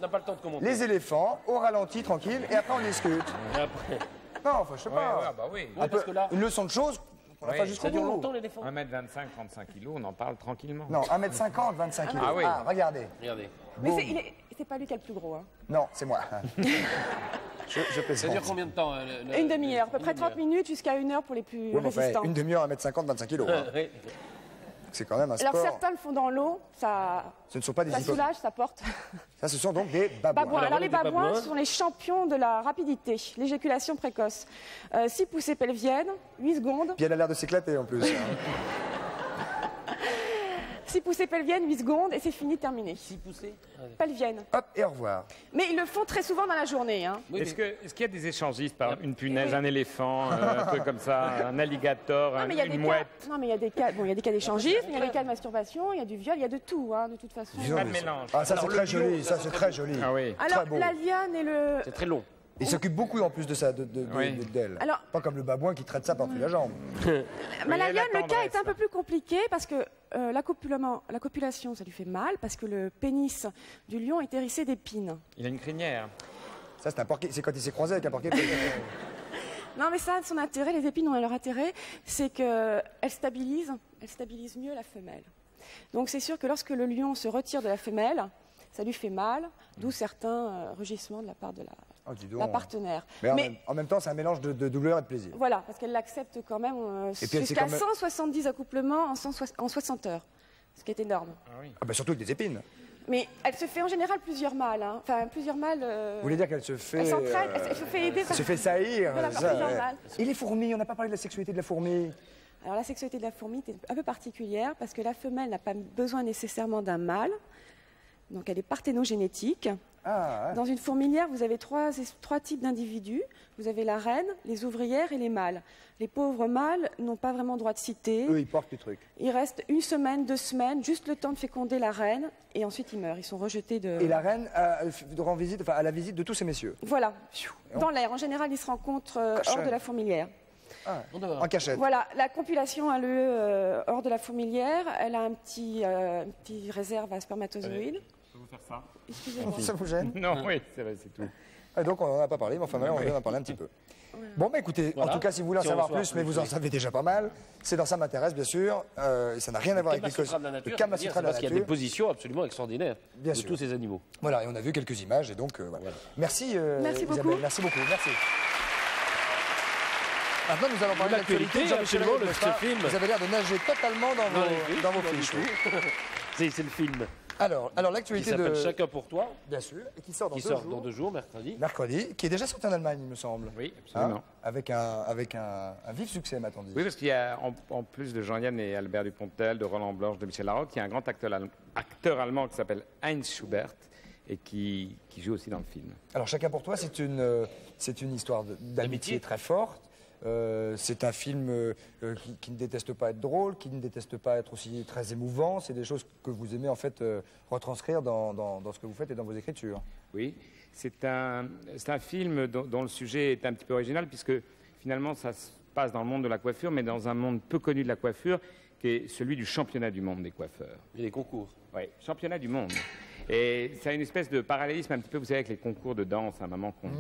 n'a pas le temps de commenter. Les éléphants, au ralenti, tranquille, et après on discute. Et après- Non, enfin, je sais Ouais, ouais, pas. bah oui. Un Oui, parce peu- que là- Une leçon de choses, Oui, jusqu'au Ça dure longtemps, l'éléphant 1m25, 35 kilos, on en parle tranquillement. Non, 1m50, 25 kilos. Ah oui. regardez. Regardez. Mais c'est, est- pas lui qui a le plus gros. hein. Non, c'est moi. [LAUGHS] je, je Ça dure combien de temps euh, le- le- Une demi-heure, à peu près 30 demi-heure. minutes jusqu'à une heure pour les plus Ouais, résistants. une demi-heure, 1m50, 25 kilos. hein. Oui. C'est quand même un Alors sport. certains le font dans l'eau, ça, Ce ne sont pas des ça soulage, ça porte. [LAUGHS] Ça, ce sont donc des babouins. Babouins. Alors, Alors, les babouins babouins. sont les champions de la rapidité, l'éjaculation précoce. 6 poussées pelviennes, 8 secondes. Puis elle a l'air de s'éclater en plus. [LAUGHS] 6 poussées pelviennes, 8 secondes et c'est fini, terminé. Six poussées Pelvienne. Hop, et au revoir. Mais ils le font très souvent dans la journée. hein. Oui, Est-ce mais- que- est-ce qu'il y a des échangistes par une punaise, Oui. un éléphant, euh, un truc comme ça, un alligator, Non, un- mais il y a une des mouette cas. Non, mais il y a des cas. Bon, il y a des cas d'échangisme, il y a des cas de masturbation, il y a du viol, il y a de tout, hein, de toute façon. Pas de mélange. Ah, ça Alors, c'est très joli, ça, c'est très joli. Ah oui. Alors, la liane et le. C'est très long. Il s'occupe beaucoup en plus de ça, de, de- de- Oui. de- d'elle. Alors- Pas comme le babouin qui traite ça par-dessus la jambe. [LAUGHS] Mais la la liane, le cas est un peu plus compliqué parce que euh, la, copulation, la copulation, ça lui fait mal parce que le pénis du lion est hérissé d'épines. Il a une crinière. Ça c'est un porquet, c'est quand il s'est croisé avec un porquet. [LAUGHS] Non, mais ça, son intérêt, les épines ont leur intérêt, c'est qu'elles stabilisent, elles stabilisent mieux la femelle. Donc c'est sûr que lorsque le lion se retire de la femelle, ça lui fait mal, d'où certains euh, rugissements de la part de la, Oh, dis donc. la partenaire. Mais en, Mais même, en même temps, c'est un mélange de, de douleur et de plaisir. voilà, parce qu'elle l'accepte quand même euh, jusqu'à quand même- 170 accouplements en, 160 en 60 heures, ce qui est énorme. Ah, bah, surtout avec des épines. Mais elle se fait en général plusieurs mâles, hein. enfin plusieurs mâles. euh, Vous voulez dire qu'elle se fait. Elle s'entraîne, euh, elle, se- elle se fait aider elle par. se fait saillir. Voilà, ça, ouais. Et les fourmis, on n'a pas parlé de la sexualité de la fourmi. Alors la sexualité de la fourmi est un peu particulière parce que la femelle n'a pas besoin nécessairement d'un mâle, donc elle est parthénogénétique. Ah, ouais. Dans une fourmilière, vous avez trois, trois types d'individus. Vous avez la reine, les ouvrières et les mâles. Les pauvres mâles n'ont pas vraiment droit de citer. eux, ils portent du truc. Ils restent une semaine, deux semaines, juste le temps de féconder la reine, et ensuite ils meurent. Ils sont rejetés de. Et la reine f- rend visite, enfin, à la visite de tous ces messieurs. Voilà. Dans l'air. En général, ils se rencontrent euh, hors de la fourmilière. Doit- En cachette. Voilà, la compilation a lieu euh, hors de la fourmilière. Elle a un petit, euh, un petit réserve à spermatozoïdes. Faire ça Excusez-moi. Ça vous gêne [LAUGHS] Non, oui, c'est vrai, c'est tout. Ah, Donc on n'en a pas parlé, mais enfin maintenant on vient d'en parler un petit peu. Bon, bah écoutez, Voilà. en tout cas, si vous voulez en Si savoir plus, mais vous en savez déjà pas mal, c'est dans Ça m'intéresse, bien sûr. euh, et ça n'a rien à voir avec les de la nature, Le Kama de la c'est parce qu'il y a des nature. positions absolument extraordinaires Bien de sûr. tous ces animaux. Voilà, et on a vu quelques images, et donc euh, voilà. Merci, euh, Merci Isabelle, beaucoup. merci beaucoup, merci. Maintenant, nous allons parler de L'actualité. Jean-Michel. Vous avez l'air de nager totalement dans vos, dans vos fiches. [LAUGHS] c'est le film Alors, alors qui l'actualité s'appelle de... Chacun pour toi, Bien sûr, et qui sort dans qui deux sort jours. dans deux jours, mercredi. Mercredi, qui est déjà sorti en Allemagne, il me semble. Oui, Hein absolument. avec un, avec un, un vif succès, m'a-t-on dit. Oui, parce qu'il y a, en, en plus de Jean-Yann et Albert Dupontel, de Roland Blanche, de Michel Larocque, il y a un grand acteur, allem- acteur allemand qui s'appelle Heinz Schubert et qui, qui joue aussi dans le film. Alors, chacun pour toi, c'est une, euh, c'est une histoire D'amitié. très forte. Euh, c'est un film euh, euh, qui, qui ne déteste pas être drôle, qui ne déteste pas être aussi très émouvant. C'est des choses que vous aimez en fait euh, retranscrire dans, dans- dans ce que vous faites et dans vos écritures. Oui, c'est un, c'est un film dont, dont le sujet est un petit peu original, puisque finalement ça se passe dans le monde de la coiffure, mais dans un monde peu connu de la coiffure, qui est celui du championnat du monde des coiffeurs. A des concours. Oui, championnat du monde. Et ça a une espèce de parallélisme un petit peu, vous savez, avec les concours de danse à un moment qu'on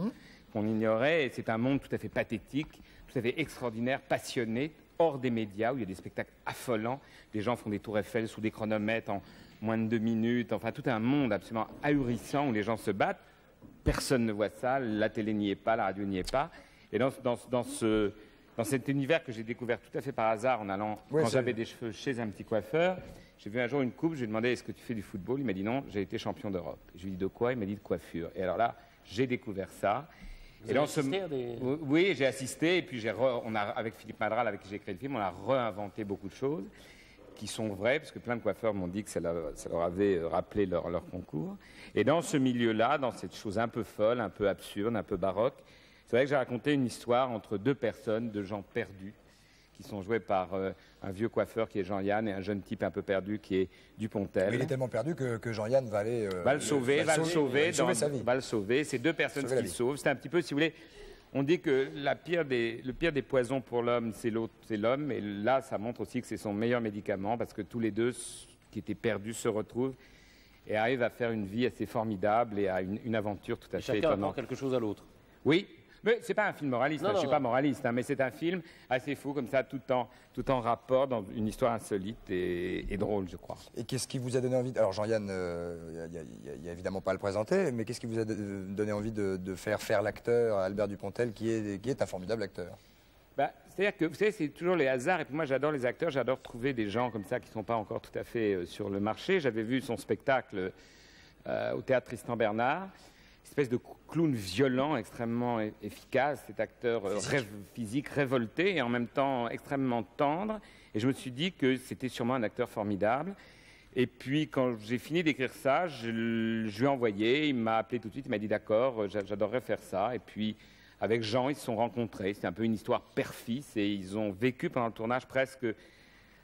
qu'on ignorait. Et c'est un monde tout à fait pathétique, tout à fait extraordinaire, passionné, hors des médias, où il y a des spectacles affolants. Les gens font des tours Eiffel sous des chronomètres en moins de deux minutes. Enfin, tout un monde absolument ahurissant où les gens se battent. Personne ne voit ça, la télé n'y est pas, la radio n'y est pas. Et dans, dans- dans ce, dans cet univers que j'ai découvert tout à fait par hasard en allant, Ouais, quand j'avais des cheveux chez un petit coiffeur, j'ai vu un jour une coupe, je lui ai demandé est-ce que tu fais du football? Il m'a dit non, j'ai été champion d'Europe. Je lui ai dit de quoi? Il m'a dit de coiffure. Et alors là, j'ai découvert ça. Vous et avez dans ce- assisté à des- Oui, j'ai assisté, et puis j'ai re- on a, avec Philippe Madral, avec qui j'ai créé le film, on a réinventé beaucoup de choses qui sont vraies, parce que plein de coiffeurs m'ont dit que ça leur, ça leur avait euh, rappelé leur, leur concours. Et dans ce milieu-là, dans cette chose un peu folle, un peu absurde, un peu baroque, c'est vrai que j'ai raconté une histoire entre deux personnes, deux gens perdus, qui sont joués par euh, un vieux coiffeur qui est Jean-Yann et un jeune type un peu perdu qui est Dupontel. Mais il est tellement perdu que, que Jean-Yann va aller. euh, va le sauver, va le sauver, dans- sauver sa vie. va le sauver. C'est deux personnes qui vie. sauvent. C'est un petit peu, si vous voulez, On dit que la pire des- le pire des poisons pour l'homme, c'est l'homme. Et là, ça montre aussi que c'est son meilleur médicament parce que tous les deux, qui étaient perdus, se retrouvent et arrivent à faire une vie assez formidable et à une, une aventure tout à Et fait chacun étonnante. apprend quelque chose à l'autre. Oui, mais c'est pas un film moraliste. Non, hein, je suis non. pas moraliste, hein, mais c'est un film assez fou comme ça, tout en tout en rapport dans une histoire insolite et, et drôle, je crois. Et qu'est-ce qui vous a donné envie de- Alors Jean-Yann, euh, il n'y a, évidemment pas à le présenter, mais qu'est-ce qui vous a donné envie de, de faire faire l'acteur à Albert Dupontel, qui est, qui est un formidable acteur? Bah, C'est-à-dire que, vous savez, c'est toujours les hasards. Et puis moi, j'adore les acteurs, j'adore trouver des gens comme ça qui ne sont pas encore tout à fait euh, sur le marché. J'avais vu son spectacle euh, au théâtre Tristan Bernard. Espèce de clown violent, extrêmement efficace, cet acteur euh, rêve- physique révolté et en même temps extrêmement tendre. Et je me suis dit que c'était sûrement un acteur formidable. Et puis, quand j'ai fini d'écrire ça, je, lui ai envoyé. Il m'a appelé tout de suite. Il m'a dit d'accord, j'a- j'adorerais faire ça. Et puis, avec Jean, ils se sont rencontrés. C'était un peu une histoire père-fils. Et ils ont vécu pendant le tournage presque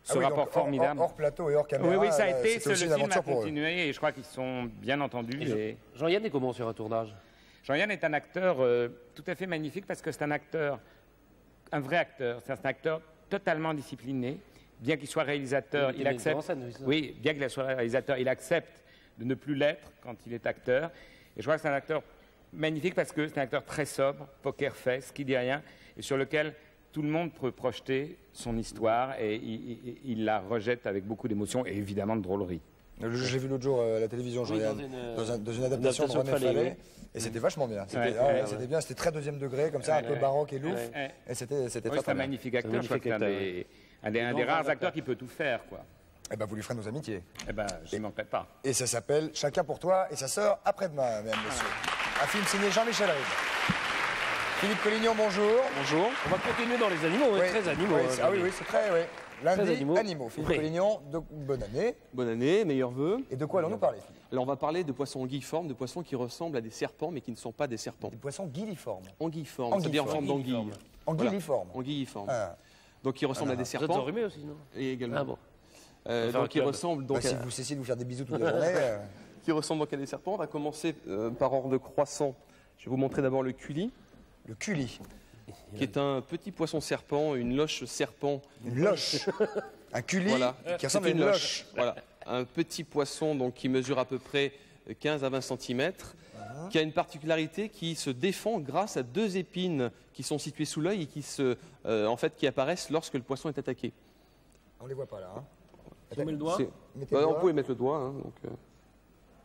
ce Ah oui, donc rapport hors- formidable. Hors, hors plateau et hors caméra. oui, oui, ça a euh, été. ce- le film a continué. Et je crois qu'ils sont bien entendus. Et Jean- et- Jean-Yann est comment sur un tournage? Jean-Yann est un acteur euh, tout à fait magnifique parce que c'est un acteur, un vrai acteur. C'est un acteur totalement discipliné. Bien qu'il soit réalisateur, Il accepte. scène, oui, bien qu'il soit réalisateur, il accepte de ne plus l'être quand il est acteur. Et je crois que c'est un acteur magnifique parce que c'est un acteur très sobre, poker face, qui dit rien, et sur lequel tout le monde peut projeter son histoire et il, il- il la rejette avec beaucoup d'émotion et évidemment de drôlerie. L'ai vu l'autre jour euh, à la télévision, Oui, dans une, euh, dans, un- dans une adaptation de adaptation de René Fallet, Fallet, oui. et c'était vachement bien. C'était Ouais, ah ouais, ouais, bien, c'était très deuxième degré, comme ça, un Ouais, peu baroque et louf, Ouais. et c'était très très un bien. magnifique acteur, un je crois que c'est un magnifique des, un des- un rares acteurs qui peut tout faire. Quoi. Eh ben, vous lui ferez nos amitiés. Eh ben, je ne manquerai pas. Et ça s'appelle Chacun pour toi, et ça sort après-demain, mesdames, messieurs. Un film signé Jean-Michel Ribes. Philippe Collignon, bonjour. Bonjour. On va continuer dans les animaux, hein, Oui, très animaux. oui, hein, c'est- ah oui, oui, c'est très, oui. Lundi, animaux. animaux. Philippe Oui. Collignon, de- bonne année. Bonne année, meilleurs vœux. Et de quoi allons-nous parler, Philippe Alors on va parler de poissons anguilliformes, de poissons qui ressemblent à des serpents mais qui ne sont pas des serpents. Des poissons guilliformes. Anguilliformes, c'est-à-dire en forme d'anguille. Anguilliformes. Anguilliformes. Ah. Donc qui ressemblent à des Vous êtes serpents. enrhumé aussi, non Et également. Ah bon. Euh, On donc qui ressemblent Bah, donc si à, vous cessez de vous faire des bisous [LAUGHS] toute la journée. euh, qui ressemblent donc à des serpents. On va commencer euh, par ordre croissant. Je vais vous montrer d'abord le culi, le culi. qui est un petit poisson serpent, une loche serpent. Une loche. [LAUGHS] Un culi Voilà. qui ressemble à une loche. Voilà. Un petit poisson donc, qui mesure à peu près 15 à 20 cm, Uh-huh. qui a une particularité qui se défend grâce à deux épines qui sont situées sous l'œil et qui, se, euh, en fait, qui apparaissent lorsque le poisson est attaqué. On les voit pas là. Hein. Tu mets le doigt C'est- Mettez Bah, le on pouvait mettre le doigt. hein, donc, euh.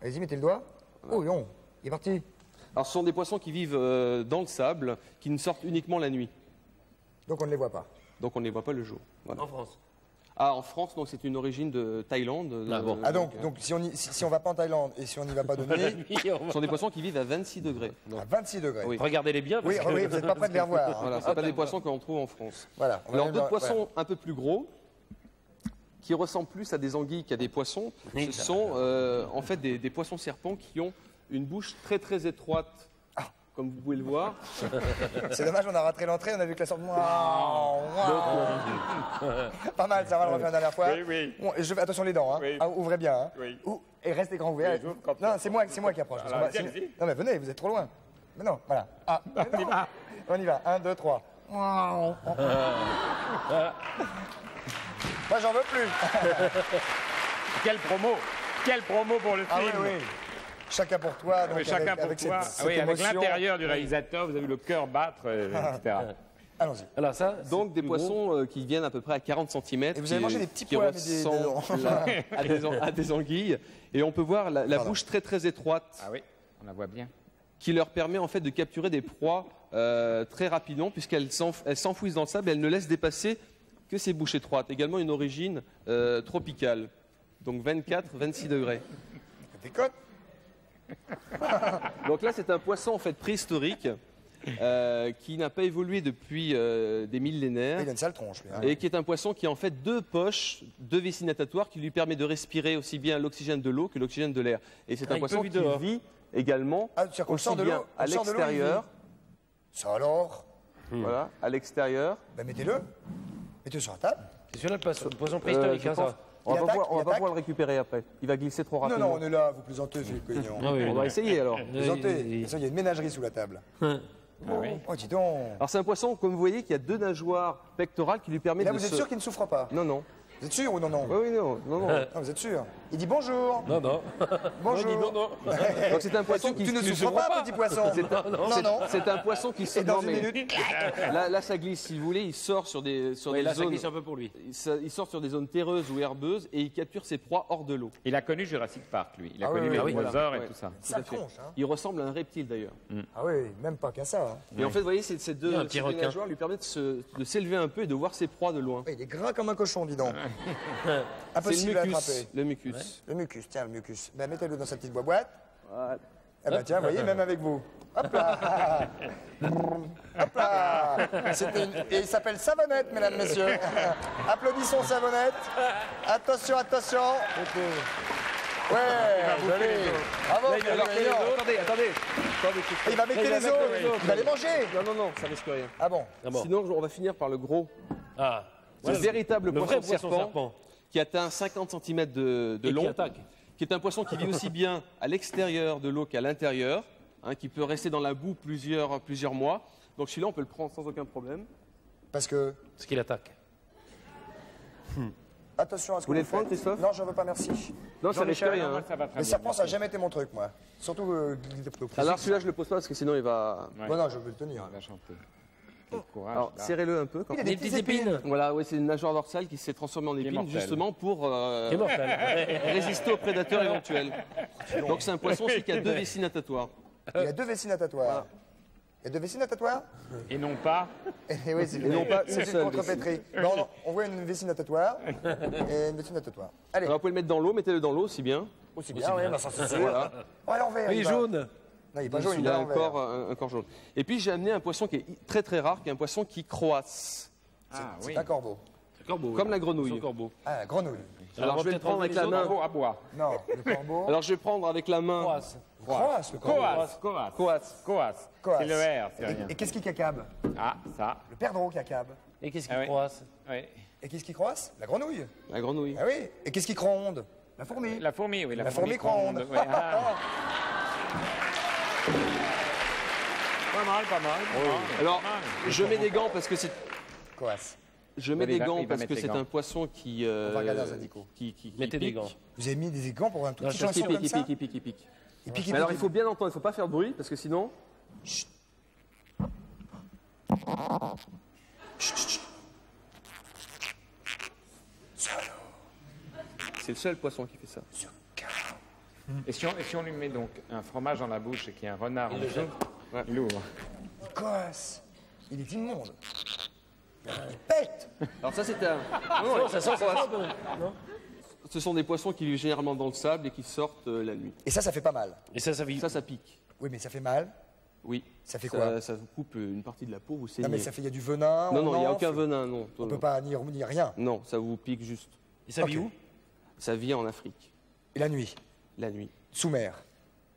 Allez-y, mettez le doigt. Oh non, il est parti. Alors, ce sont des poissons qui vivent euh, dans le sable, qui ne sortent uniquement la nuit. Donc on ne les voit pas. Donc, on ne les voit pas le jour. Voilà. en France. Ah, en France, donc c'est une origine de Thaïlande. de- Ah bon. Ah donc, euh, donc si on y- si, si on va pas en Thaïlande et si on n'y va pas de [LAUGHS] nuit, [LAUGHS] Ce sont des poissons qui vivent à 26 degrés. à 26 degrés. Oui. Regardez-les bien. Oui, que- oui, vous n'êtes pas prêt de les [LAUGHS] revoir. hein. Voilà, c'est pas des poissons qu'on trouve en France. Voilà. Alors d'autres poissons un peu plus gros, qui ressemblent plus à des anguilles qu'à des poissons, Oui, ce sont euh, en fait des, des poissons serpents qui ont une bouche très très étroite, Ah. comme vous pouvez le voir. [LAUGHS] C'est dommage, on a raté l'entrée, on a vu que la sorte. Pas mal, ça va, on le refaire une dernière fois. Oui, oui. Bon, je- attention les dents, hein. Oui. Ah, ouvrez bien. Hein. Oui. Ou- et restez grand ouvert. Oui, j'ouvre quand non, c'est moi, c'est moi qui approche. Alors, va- allez-y. non mais venez, vous êtes trop loin. Mais non, voilà. Ah, [LAUGHS] on y va. On y va. Un, deux, trois. [LAUGHS] Moi, j'en veux plus. Quelle promo Quelle promo pour le Ah oui, film oui. Chacun pour toi. Donc Oui, chacun avec, pour avec toi. Cette, Ah cette oui, avec émotion. l'intérieur du réalisateur, vous avez le cœur battre, euh, etc. Allons-y. Alors ça, Donc des gros. poissons euh, qui viennent à peu près à 40 cm. Et vous avez mangé des petits qui pois, mais des- ressemblent à, des, [LAUGHS] à des anguilles. Et on peut voir la, bouche très très étroite Ah oui, on la voit bien. qui leur permet en fait de capturer des proies euh, très rapidement puisqu'elles s'enf- elles s'enfouissent dans le sable et elles ne laissent dépasser que ces bouches étroites. Également une origine euh, tropicale, donc 24-26 degrés. Déconne. [LAUGHS] Donc là c'est un poisson en fait préhistorique euh, qui n'a pas évolué depuis euh, des millénaires. Il a une sale tronche, lui. hein. Et qui est un poisson qui a en fait deux poches, deux vessies natatoires qui lui permet de respirer aussi bien l'oxygène de l'eau que l'oxygène de l'air. Et c'est Ah, un poisson qui dehors. vit également Ah, aussi de bien à l'extérieur. Ça alors? Voilà, à l'extérieur. Ben mettez-le. Mettez-le sur la table. C'est sur le poisson, poisson Euh, préhistorique, hein, ça. On va attaque, pouvoir, on va pas pouvoir le récupérer après. Il va glisser trop Non, rapidement. non, on est là, vous plaisantez, Philippe Collignon. Ah oui, On va essayer alors. Plaisantez. De toute façon, il y a une ménagerie sous la table. Oui, Ah oui. Oh, dis donc. Alors c'est un poisson, comme vous voyez, qui a deux nageoires pectorales qui lui Et permettent là, de vous êtes se... sûr qu'il ne souffre pas? Non, non. Vous êtes sûr ou non, non Oui, oui, non, non, non. Ah, Vous êtes sûr Il dit bonjour. Non, non. Bonjour. Non, non, non. [LAUGHS] Donc c'est un poisson qui Tu ne qui souffres pas, petit poisson C'est un, Non, non. c'est un poisson qui Et sort. dans non, une mais minute, là, là, ça glisse. Si vous voulez, il sort sur des sur Oui, des là, ça zones. glisse un peu pour lui. Il sa- il sort sur des zones terreuses ou herbeuses et il capture ses proies hors de l'eau. Il a connu Jurassic Park, lui. Il a Ah connu oui, les oui, voilà. dinosaures et Ouais. tout ça. ça Tout à fait. tronche. Hein. Il ressemble à un reptile d'ailleurs. Ah oui, même pas qu'à ça. hein. Et en fait, vous voyez, ces, ces deux, a un petit ces deux requin. nageoires lui permettent de se- de s'élever un peu et de voir ses proies de loin. Oui, il est gras comme un cochon, dis donc. [LAUGHS] Le Impossible à mucus. attraper. Le mucus. Le mucus, tiens, le mucus. Ben, mettez-le dans sa petite boîte. Voilà. Eh ben tiens, vous voyez, même avec vous. Hop là Hop là une- Et il s'appelle Savonnette, mesdames, messieurs. Applaudissons Savonnette. Attention, attention. Ouais, joli. Bravo, Là, il va alors, mettre les autres. Attendez, attendez. attendez Il va mettre il va les mettre autres. les autres. Il va les manger. Non, non, non, ça risque rien. Ah bon Ah bon. Sinon, on va finir par le gros, Ah. Le Voilà, véritable le poisson, vrai poisson serpent, serpent. qui atteint 50 cm de, de Et qui long, attaque. qui est un poisson qui vit aussi [LAUGHS] bien à l'extérieur de l'eau qu'à l'intérieur, hein, qui peut rester dans la boue plusieurs, plusieurs mois. Donc celui-là, on peut le prendre sans aucun problème. Parce que, Ce qu'il attaque. attention à ce que Vous voulez le prendre. Christophe Non, j'en veux pas, merci. Non, ça risque rien. Hein. bien, serpents, ça n'a jamais été mon truc, moi. Surtout euh, Alors celui-là, je le pose pas parce que sinon, il va... Ouais. Non, non, je veux le tenir. Il va chanter. Courage. Alors, serrez-le un peu. quand Il a des petites épines. Voilà, ouais, c'est une nageoire dorsale qui s'est transformée en épine justement pour euh, [LAUGHS] résister aux prédateurs éventuels. Donc c'est un poisson qui a deux vessies natatoires. Il y a deux vessies natatoires. Il y a deux vessies natatoires Et non pas. Eh oui, c'est Et non pas une c'est une seule contrepétrie. Non, non, on voit une vessie natatoire et une vessie natatoire. Allez, Alors vous pouvez le mettre dans l'eau, mettez-le dans l'eau aussi bien. aussi bien, oui, bah, ça c'est sûr. Voilà. Oh, à l'envers. Il est va. jaune. Non, il est pas jaune, il a un corps, un, un corps jaune. Et puis j'ai amené un poisson qui est très très rare, qui est un poisson qui croasse, Ah oui. C'est un corbeau. Corbeau. comme la Son grenouille. corbeau. Ah, la grenouille. Alors on je vais prendre avec la main. Corbeau à bois. Non, le corbeau. [LAUGHS] Alors je vais prendre avec la main. Croasse. Croasse, le corbeau. Coas. Coas. Coas. Coasse. C'est le R, c'est Et, rien. et qu'est-ce qui cacabe Ah, ça. Le perdreau cacabe. Et qu'est-ce Ah qu'il oui. croise Oui. Et qu'est-ce qui croisse La grenouille. La grenouille. Ah oui. Et qu'est-ce qui gronde La fourmi. La fourmi, oui. La, La fourmi gronde. gronde. [LAUGHS] Ah. Pas mal, pas mal. pas mal. Alors Pas mal. je mets des gants parce que c'est Coasse. je mets Oui, des gants va parce que c'est un poisson qui euh, On va regarder qui, qui, qui Mettez des gants. Vous avez mis des gants pour un tout Non, petit Qui pique, comme ça pique, pique, pique. Il pique, Mais alors il faut bien entendre, il ne faut pas faire de bruit parce que sinon. C'est le seul poisson qui fait ça. Et si, on, et si on lui met donc un fromage dans la bouche et qu'il y a un renard en dessous, Ouais. il ouvre. Il coasse. Il est immonde. Il pète. Alors ça c'est un. Non, ça sent ça. Ce sont des poissons qui vivent généralement dans le sable et qui sortent euh, la nuit. Et ça, ça fait pas mal. Et ça, ça vit. Ça, ça pique. Oui, mais ça fait mal. Oui. Ça fait quoi Ça vous coupe une partie de la peau, vous saignez. Non, mais ça fait, il y a du venin. Non, on non, il n'y a aucun venin, non. On peut pas ni, ni rien. Non, ça vous pique juste. Et ça vit où? Ça vit en Afrique, Et la nuit, la nuit, sous mer,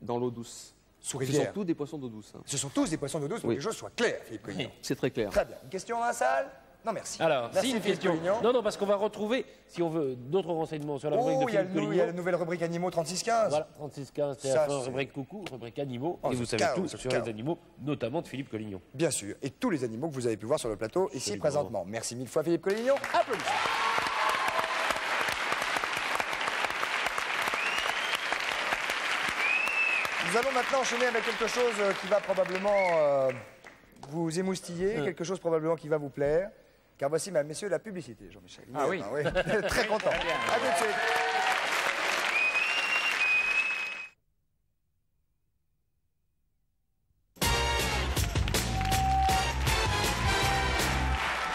dans l'eau douce. sous Ce sont rivière. tous des poissons d'eau douce. hein. Ce sont tous des poissons d'eau douce pour Oui. que les choses soient claires, Philippe Collignon. C'est très clair. Très bien. Une question dans la salle? Non, merci. Alors, merci si une Philippe question. Collignon. Non, non, parce qu'on va retrouver, si on veut, d'autres renseignements sur la rubrique Oh, de il y, a Philippe le nou- il y a la Collignon. nouvelle rubrique animaux 3615. Voilà, 36-15, c'est Ça, la fin, c'est- rubrique coucou, rubrique animaux. Oh, et c'est vous savez tout c'est sur chaos. les animaux, notamment de Philippe Collignon. Bien sûr. Et tous les animaux que vous avez pu voir sur le plateau ici présentement. Merci mille fois Philippe Collignon. Applaudissements. Nous allons maintenant enchaîner avec quelque chose euh, qui va probablement euh, vous émoustiller, quelque chose probablement qui va vous plaire. Car voici, mesdames, messieurs, la publicité, Jean-Michel. Ah oui. [LAUGHS] Très content. À tout de suite.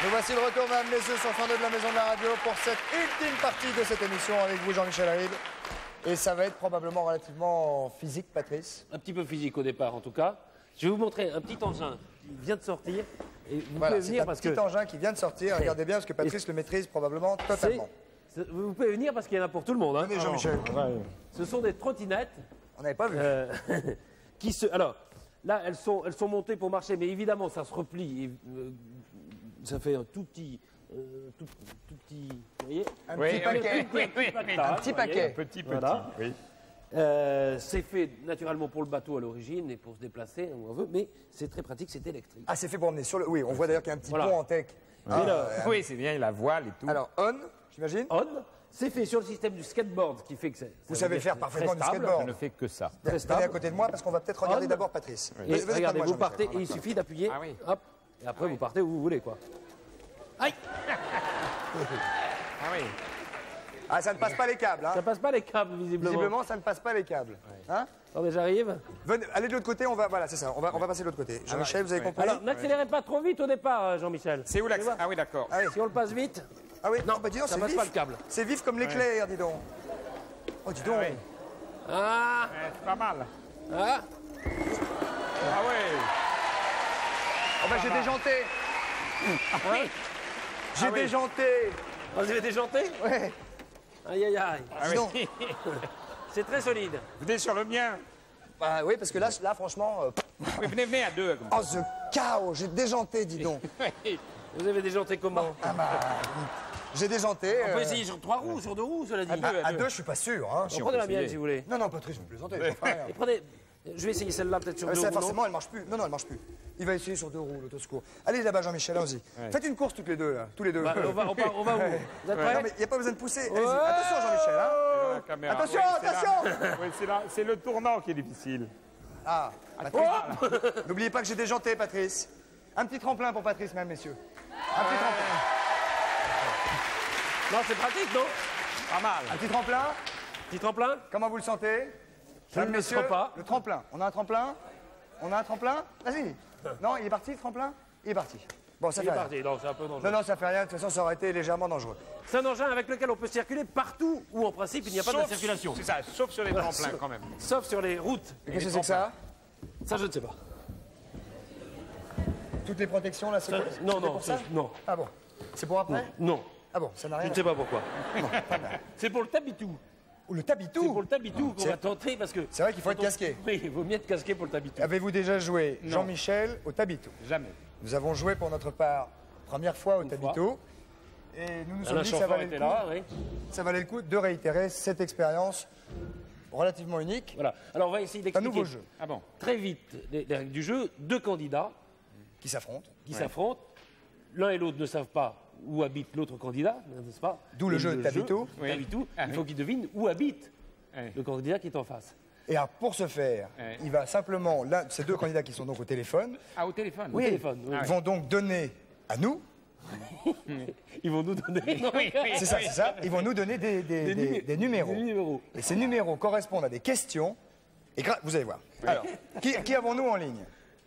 Nous voici de retour, mesdames, messieurs, sur fond de la Maison de la Radio pour cette ultime partie de cette émission avec vous, Jean-Michel Ribes. Et ça va être probablement relativement physique, Patrice. Un petit peu physique au départ, en tout cas. Je vais vous montrer un petit engin qui vient de sortir. Et vous Voilà, pouvez c'est venir un parce petit que. engin qui vient de sortir. Regardez bien, parce que Patrice le maîtrise probablement totalement. Vous pouvez venir parce qu'il y en a pour tout le monde. hein. Venez, Jean-Michel. Ce sont des trottinettes On n'avait pas vu. euh, [LAUGHS] qui se. Alors, là, elles sont, elles sont montées pour marcher, mais évidemment, ça se replie. et, euh, ça fait un tout petit. Euh, tout, tout petit. Vous voyez un Oui, petit oui, paquet. oui, oui, oui, oui. Un petit paquet. Petit, petit. Voilà. Oui. Euh, c'est fait naturellement pour le bateau à l'origine et pour se déplacer, où on veut, mais c'est très pratique, c'est électrique. Ah, c'est fait pour emmener sur le. Oui, on voit d'ailleurs qu'il y a un petit Voilà. pont en tech. Et là, Oui, c'est bien, la voile et tout. Alors, on, j'imagine on, c'est fait sur le système du skateboard, qui fait que c'est. Vous savez faire parfaitement du skateboard. je ne fais que ça. Venez à côté de moi parce qu'on va peut-être regarder d'abord Patrice. Et regardez, vous partez, et il suffit d'appuyer, Ah oui. hop, et après vous partez où vous voulez, quoi. Aïe Ah oui. Ah, ça ne passe pas les câbles, hein Ça passe pas les câbles, visiblement. Visiblement, ça ne passe pas les câbles. Hein mais j'arrive. Venez, allez de l'autre côté, on va. Voilà, c'est ça. On va, on va passer de l'autre côté. Jean-Michel, vous avez compris Alors, n'accélérez pas trop vite au départ, euh, Jean-Michel. C'est où l'accès Ah oui, d'accord. Ah oui. Si on le passe vite, Ah oui, non, bah dis donc, ça c'est passe vif. pas le câble. C'est vif comme l'éclair, dis donc. Oh, dis donc. oui. Ah Ouais, c'est pas mal. Ah Ah ouais. Oh, bah j'ai déjanté. Hein J'ai oui. déjanté. Oh, Vous avez déjanté Ouais. Aïe, aïe, aïe. Ah oui. [LAUGHS] C'est très solide. Venez sur le mien. Bah oui, parce que là, là franchement. euh, [LAUGHS] Oui, venez, venez à deux. comme Oh, ce chaos. J'ai déjanté, dis donc. [LAUGHS] Vous avez déjanté comment Ah bah. J'ai déjanté. On peut euh, essayer sur trois roues, sur deux roues, cela dit. à, à deux, je suis pas sûr. Hein. On prenez la mienne si vous voulez. Non, non, Patrice, vous plaisantez. Et prenez. Je vais essayer celle-là peut-être sur Ah, deux roues. non forcément, elle marche plus. Non, non, elle marche plus. Il va essayer sur deux roues, l'autosecours. Allez là-bas, Jean-Michel, allons-y. Faites une course toutes les deux, là. Tous les deux. Bah, on, va, on, part- on va où [LAUGHS] Vous êtes non, prêts mais il n'y a pas besoin de pousser. Allez-y. Ouais. Attention, Jean-Michel. Hein. caméra. Attention, Oui, attention. Oui, c'est là. C'est le tournant qui est difficile. Ah, Patrice. [LAUGHS] N'oubliez pas que j'ai déjanté, Patrice. Un petit tremplin pour Patrice, mesdames, messieurs. Un petit tremplin. Non, c'est pratique, non? Pas mal. Un petit tremplin. Petit tremplin? Comment vous le sentez? Je ne pas. Le tremplin. On a un tremplin On a un tremplin Vas-y. Non, il est parti, le tremplin Il est parti. Bon, ça Il fait est rien. parti. Non, c'est un peu dangereux. Non, non, ça fait rien. De toute façon, ça aurait été légèrement dangereux. C'est un engin avec lequel on peut circuler partout où, en principe, il n'y a pas de circulation. C'est ça, sauf sur les tremplins sauf- quand même. Sauf sur les routes. Et Qu'est-ce que c'est que ça Ça, je ne sais pas. Toutes les protections, là, c'est Ça- quoi non, C'était non, pour ça non, Ah bon C'est pour après non. Ah bon, ça n'a Je rien ne à sais pas pourquoi. C'est pour le tabitou. Ou le C'est tabitou pour le tabitou qu'on C'est- va tenter parce que. C'est vrai qu'il faut être casqué. Oui, il vaut mieux être casqué pour le tabitou. Avez-vous déjà joué, Jean-Michel, au tabitou Jamais. Nous avons joué pour notre part, première fois au tabitou. Et nous nous sommes Alain dit que ça valait, le coup, là, oui. ça valait le coup de réitérer cette expérience relativement unique. Voilà. Alors, on va essayer Un nouveau d'expliquer jeu Ah bon très vite les, les règles du jeu. Deux candidats qui s'affronte. qui s'affrontent. L'un et l'autre ne savent pas où habite l'autre candidat, n'est-ce pas D'où le jeu de tabitou. Oui. Tabitou, Ah, il faut oui. qu'il devine où habite Ouais. le candidat qui est en face. Et alors, pour ce faire, Ouais. il va simplement, ces deux candidats qui sont donc au téléphone, Ah, au téléphone Au téléphone. oui. vont donc donner à nous, [LAUGHS] Ils vont nous donner c'est ça, c'est ça, ils vont nous donner des, des- des- numé- des numéros. des numéros. Et ces numéros correspondent à des questions. Et gra- vous allez voir. Alors, qui, qui avons-nous en ligne?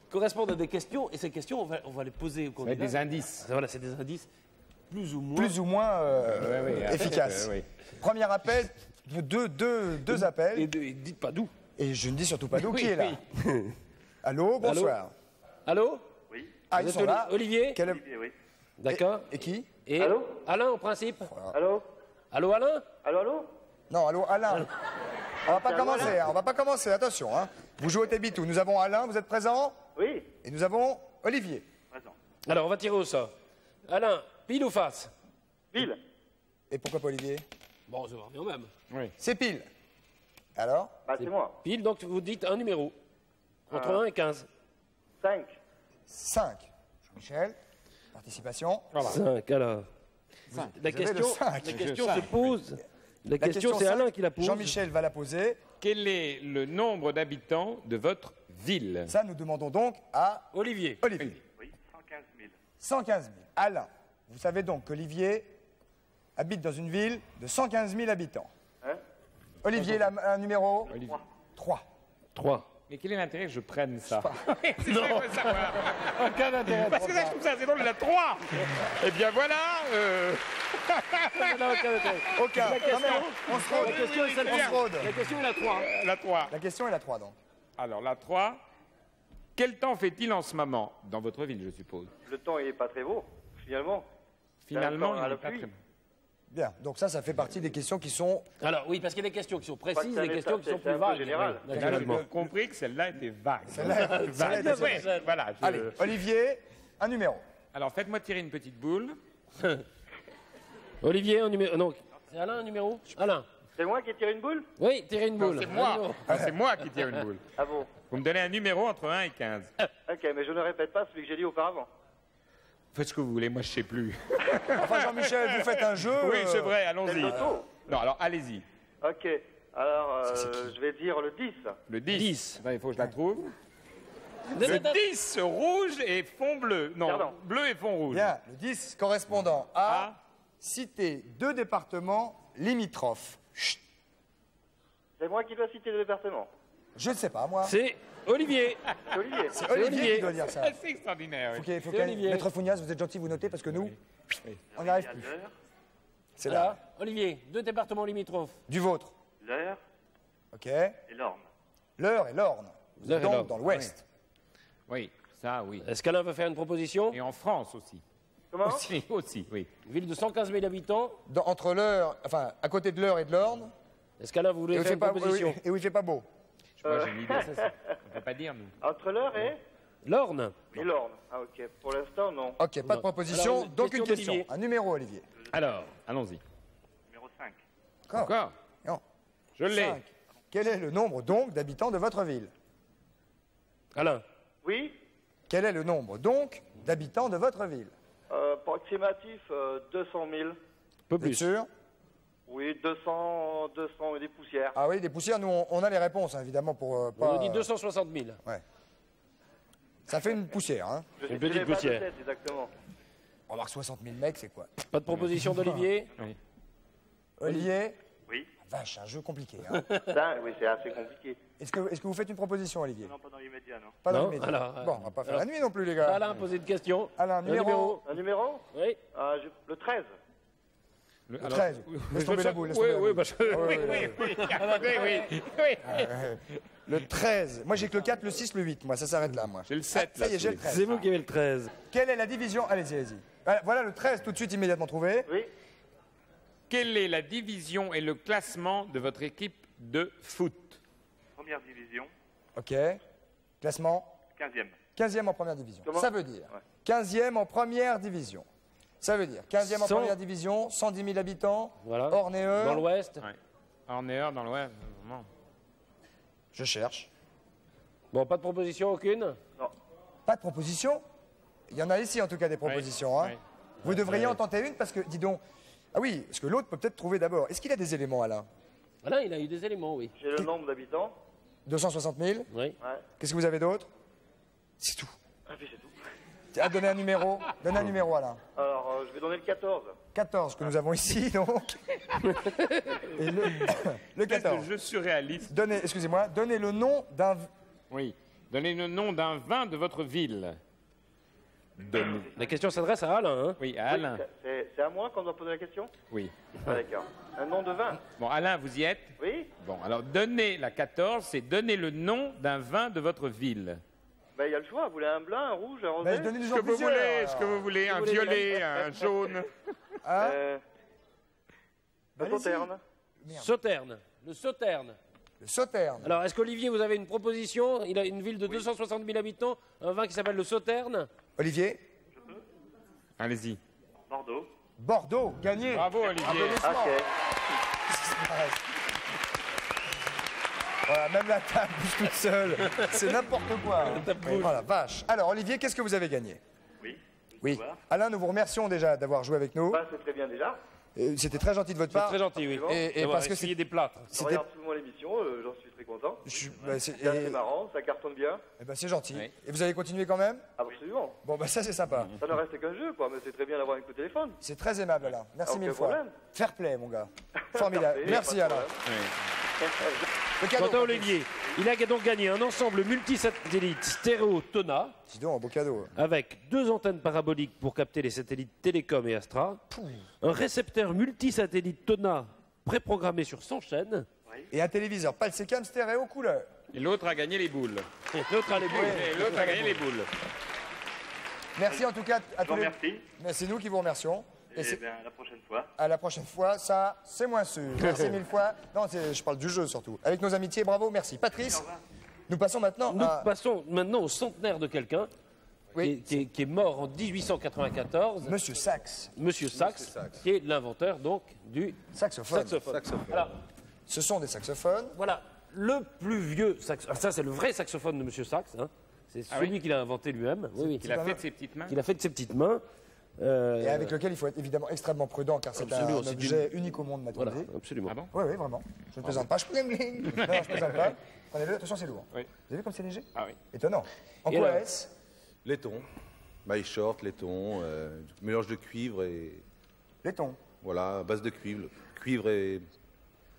Correspondent à des questions et ces questions, on va, on va les poser au candidat. des indices. Voilà, c'est des indices plus ou moins. Plus ou moins euh, Ouais, ouais, efficaces. euh, oui. Premier appel, deux, deux, deux appels. Et, et dites pas d'où. Et je ne dis surtout pas d'où Oui, qui est là. [LAUGHS] Allô, bonsoir. Allô Ah, Vous ils sont là. Olivier Quel- oui. D'accord. Et qui Et Alain, en principe. Allô Allô, Alain Allô, allô Non, allô, Alain. On va pas commencer, hein, on va pas commencer, attention. Hein. Vous jouez au Tébitou. Nous avons Alain, vous êtes présent Oui Et nous avons Olivier. Présent. Alors, on va tirer au sort. Alain, pile ou face Bill Et pourquoi pas Olivier? Bon, ça revient au même. C'est pile. Alors? Bah, c'est moi. Pile, donc vous dites un numéro. Entre Ah. 1 et 15. 5. 5. Jean-Michel, participation. 5, alors. La Vous avez question, le cinq. la question se pose. La, La question, c'est cinq, Alain qui la pose. Jean-Michel va la poser. Quel est le nombre d'habitants de votre ville? Ça, nous demandons donc à Olivier. Olivier. Oui, 115 000. 115 000. Alain, vous savez donc qu'Olivier habite dans une ville de 115 000 habitants. Hein Olivier, la- un numéro Olivier. 3. 3. Mais quel est l'intérêt que je prenne ça [LAUGHS] C'est ça, je veux savoir. Aucun intérêt. Parce que ça, je trouve ça assez drôle, la 3 Eh bien voilà euh, [LAUGHS] Non, aucun intérêt. Aucun. La question, Non, on se rôde. la question est celle On se rôde. La question est la 3. La 3. La question est la 3 donc. Alors la 3. Quel temps fait-il en ce moment Dans votre ville, je suppose? Le temps, il est pas très beau, finalement. Finalement, il n'est pas. Bien. Donc ça, ça fait partie des questions qui sont Alors, oui, parce qu'il y a des questions qui sont précises des questions qui sont plus vagues. général. j'ai compris que celle-là était vague. Celle-là, était Ouais, vague. voilà, je- Allez, Olivier, un numéro. Alors faites-moi tirer une petite boule. [LAUGHS] Olivier, un numéro. Non, c'est Alain un numéro? Alain. C'est moi qui ai tiré une boule? Oui, tirez une boule. c'est moi. c'est moi qui tire une boule. Ah bon? Vous me donnez un numéro entre 1 et 15. Ok, mais je ne répète pas celui que j'ai dit auparavant. Faites ce que vous voulez, moi je sais plus. [LAUGHS] Enfin, Jean-Michel, vous faites un jeu. Oui, euh, c'est vrai, C'est allons-y. le Non, alors allez-y. Ok, alors euh, je vais dire le 10. Le 10. 10. Attends, il faut que je la trouve. Ne Le mettez- 10, rouge et fond bleu. Non, Pardon. bleu et fond rouge. Bien, le 10 correspondant à Ah. citer deux départements limitrophes. C'est moi qui dois citer le département. je ne sais pas, moi. C'est Olivier. C'est Olivier. C'est Olivier, Olivier. qui doit dire ça. Ah, C'est extraordinaire. oui. Faut qu'il- faut C'est qu'il- Olivier. Maître Founias, vous êtes gentil, vous notez parce que nous, on n'y arrive plus. C'est là. Olivier, deux départements limitrophes. Du vôtre. L'heure OK. et l'orme. L'heure et l'Orne. Vous L'Eure êtes et donc l'Orne. dans l'Ouest. Oui, ça, oui. Est-ce qu'Alain veut faire une proposition? Et en France aussi. Comment? Aussi, aussi, oui. Ville de 115 000 habitants. Dans- entre l'heure, enfin, à côté de l'heure et de l'Orne, Est-ce qu'Alain et où, il faire une pas, proposition? et où il fait pas beau. Moi, j'ai une idée. On peut pas dire, nous. Entre l'heure et L'Orne. et l'orme. Ah ok, pour l'instant non. OK, pas de proposition, Alors, donc une question. Un numéro, Olivier. Alors, allons-y. Numéro 5. Encore. Encore Non. Je l'ai. Quel est le nombre donc d'habitants de votre ville? Alain. Oui Quel est le nombre donc d'habitants de votre ville? Euh, Approximatif euh, 200 000. Peu plus. sûr? Oui, 200, 200 et des poussières. Ah oui, des poussières, nous on, on a les réponses hein, évidemment pour euh, On pas. nous dit 260 000. Ça fait une poussière, hein. Je Une petite poussière. tête, exactement. On va voir 60 000 mecs, c'est quoi? Pas de proposition d'Olivier? [LAUGHS] Olivier? Oui. Vache, un jeu compliqué. Hein. [LAUGHS] Ça, oui, c'est assez compliqué. Est-ce que, est que vous faites une proposition, Olivier? Non, pas dans l'immédiat, non. Pas dans euh, Bon, on va pas faire alors- la nuit non plus, les gars. Alain posé une question. Alain, Un numéro, Un numéro? Oui. Je- Le 13. Le, Le 13. Laisse tomber la boule. laisse Oui, tomber la oui, oui, ouais, oui, ouais. oui, oui, [LAUGHS] oui, oui. Le 13. Moi, j'ai que le 4, le 6, le 8. Moi, ça s'arrête là, moi. J'ai le 7, Ah, ça y là, est, j'ai le sous 13. C'est vous qui avez le 13. Quelle est la division? Allez-y, allez-y. Voilà, Voilà le 13, tout de suite, immédiatement trouvé. Oui. Quelle est la division et le classement de votre équipe de foot? Première division, Ok. Classement? 15e. 15e en première division. Comment? Ça veut dire Ouais. 15e en première division. Ça veut dire 15e en première division, 110 000 habitants, Voilà. Ornéeux. Dans l'Ouest. Ouais. Ornéeur dans l'Ouest. Je cherche. Bon, pas de proposition aucune? Pas de proposition? Il y en a ici en tout cas des propositions. hein. Vous devriez en tenter une parce que, dis donc. Ah oui, parce que l'autre peut peut-être trouver d'abord. Est-ce qu'il a des éléments, Alain? Alain, il a eu des éléments, oui. J'ai le nombre d'habitants. 260 000 Oui. Ouais. Qu'est-ce que vous avez d'autre? C'est tout. Ah, puis c'est tout. Ah, donnez un numéro. Donnez un numéro, Alain. Alors, euh, je vais donner le 14. 14 que nous avons ici, donc. [LAUGHS] Et le, le Espèce 14. de jeu surréaliste. Donnez, excusez-moi, donnez le nom d'un. Oui. Donnez le nom d'un vin de votre ville. Donnez. La question s'adresse à Alain. Hein Oui, à Alain. C'est à moi qu'on doit poser la question? Oui. Ah, d'accord. Un nom de vin? Bon, Alain, vous y êtes? Oui Bon, alors donnez la 14, c'est donner le nom d'un vin de votre ville. Ben, il y a le choix. Vous voulez un blanc, un rouge, un rosé Mais donnez-nous Ce que vous plusieurs, voulez, alors. ce que vous voulez, un voulez violet, un jaune. Hein [LAUGHS] Euh, Le Allez-y. sauterne. Sauterne. Le Sauterne. Le Sauterne. Alors, est-ce qu'Olivier, vous avez une proposition? Il a une ville de 260 000 habitants, un vin qui s'appelle le Sauterne? Olivier? Allez-y. Bordeaux. Bordeaux, gagné. Bravo, Olivier. Applaudissements. Ok. [LAUGHS] Voilà, même la table bouge toute seule. C'est n'importe quoi. hein. Voilà, vache. Alors, Olivier, qu'est-ce que vous avez gagné? Oui. Oui. Alain, nous vous remercions déjà d'avoir joué avec nous. Bah, c'est très bien déjà. Euh, C'était très gentil de votre C'est part. très gentil, oui. Et, parce que essayé c'est- des plâtres. Je c'était. regarde souvent l'émission, euh, j'en suis très content. je bah, c'est C'est assez et- marrant, ça cartonne bien. eh ben, c'est gentil. Oui. Et vous allez continuer quand même? Absolument. Bon, bah ça c'est sympa. Ça ne reste qu'un jeu, quoi, mais c'est très bien d'avoir avec le téléphone. C'est très aimable, Alain. Merci Aucun mille fois. problème. Fair play, mon gars. [LAUGHS] Formidable. Parfait, Merci, pas de Alain. problème. [LAUGHS] Le cadeau. Quant à Olivier, il a donc gagné un ensemble multisatellite stéréo Tona Dis donc, un beau cadeau. avec deux antennes paraboliques pour capter les satellites Télécom et Astra, un récepteur multisatellite Tona préprogrammé sur 100 chaînes, Et un téléviseur Palsecam stéréo couleur. Et l'autre a gagné les boules. l'autre a les boules. Et l'autre a gagné les boules. Merci en tout cas à Je tous les... c'est nous qui vous remercions. Et Et c'est- bien, à la prochaine fois. à la prochaine fois, ça, c'est moins sûr. [LAUGHS] Merci mille fois. Non, je parle du jeu surtout. Avec nos amitiés, bravo, merci. Patrice, nous passons maintenant Nous à... passons maintenant au centenaire de quelqu'un Oui. qui, est- qui mort en 1894, Monsieur Sax, Monsieur Sax, qui est l'inventeur donc du saxophone. saxophone. Alors, Ce sont des saxophones. Voilà, le plus vieux saxophone. Ça, c'est le vrai saxophone de M. Sax. hein. C'est Ah celui oui qu'il a inventé lui-même. Oui, oui. Il a fait de ses petites mains. Qu'il a fait de ses petites mains. Euh, Et avec lequel il faut être évidemment extrêmement prudent car c'est un objet unique au monde Voilà, matérialisé. absolument. Ah bon Oui, oui, vraiment. Je ne plaisante pas. Je. Non, [LAUGHS] non, je plaisante pas. Prenez-le, attention, c'est lourd. Oui. Vous avez vu comme c'est léger Ah oui. Étonnant. En Et quoi est-ce Laiton, maille short, laiton, euh, mélange de cuivre et Laiton. voilà, base de cuivre, cuivre et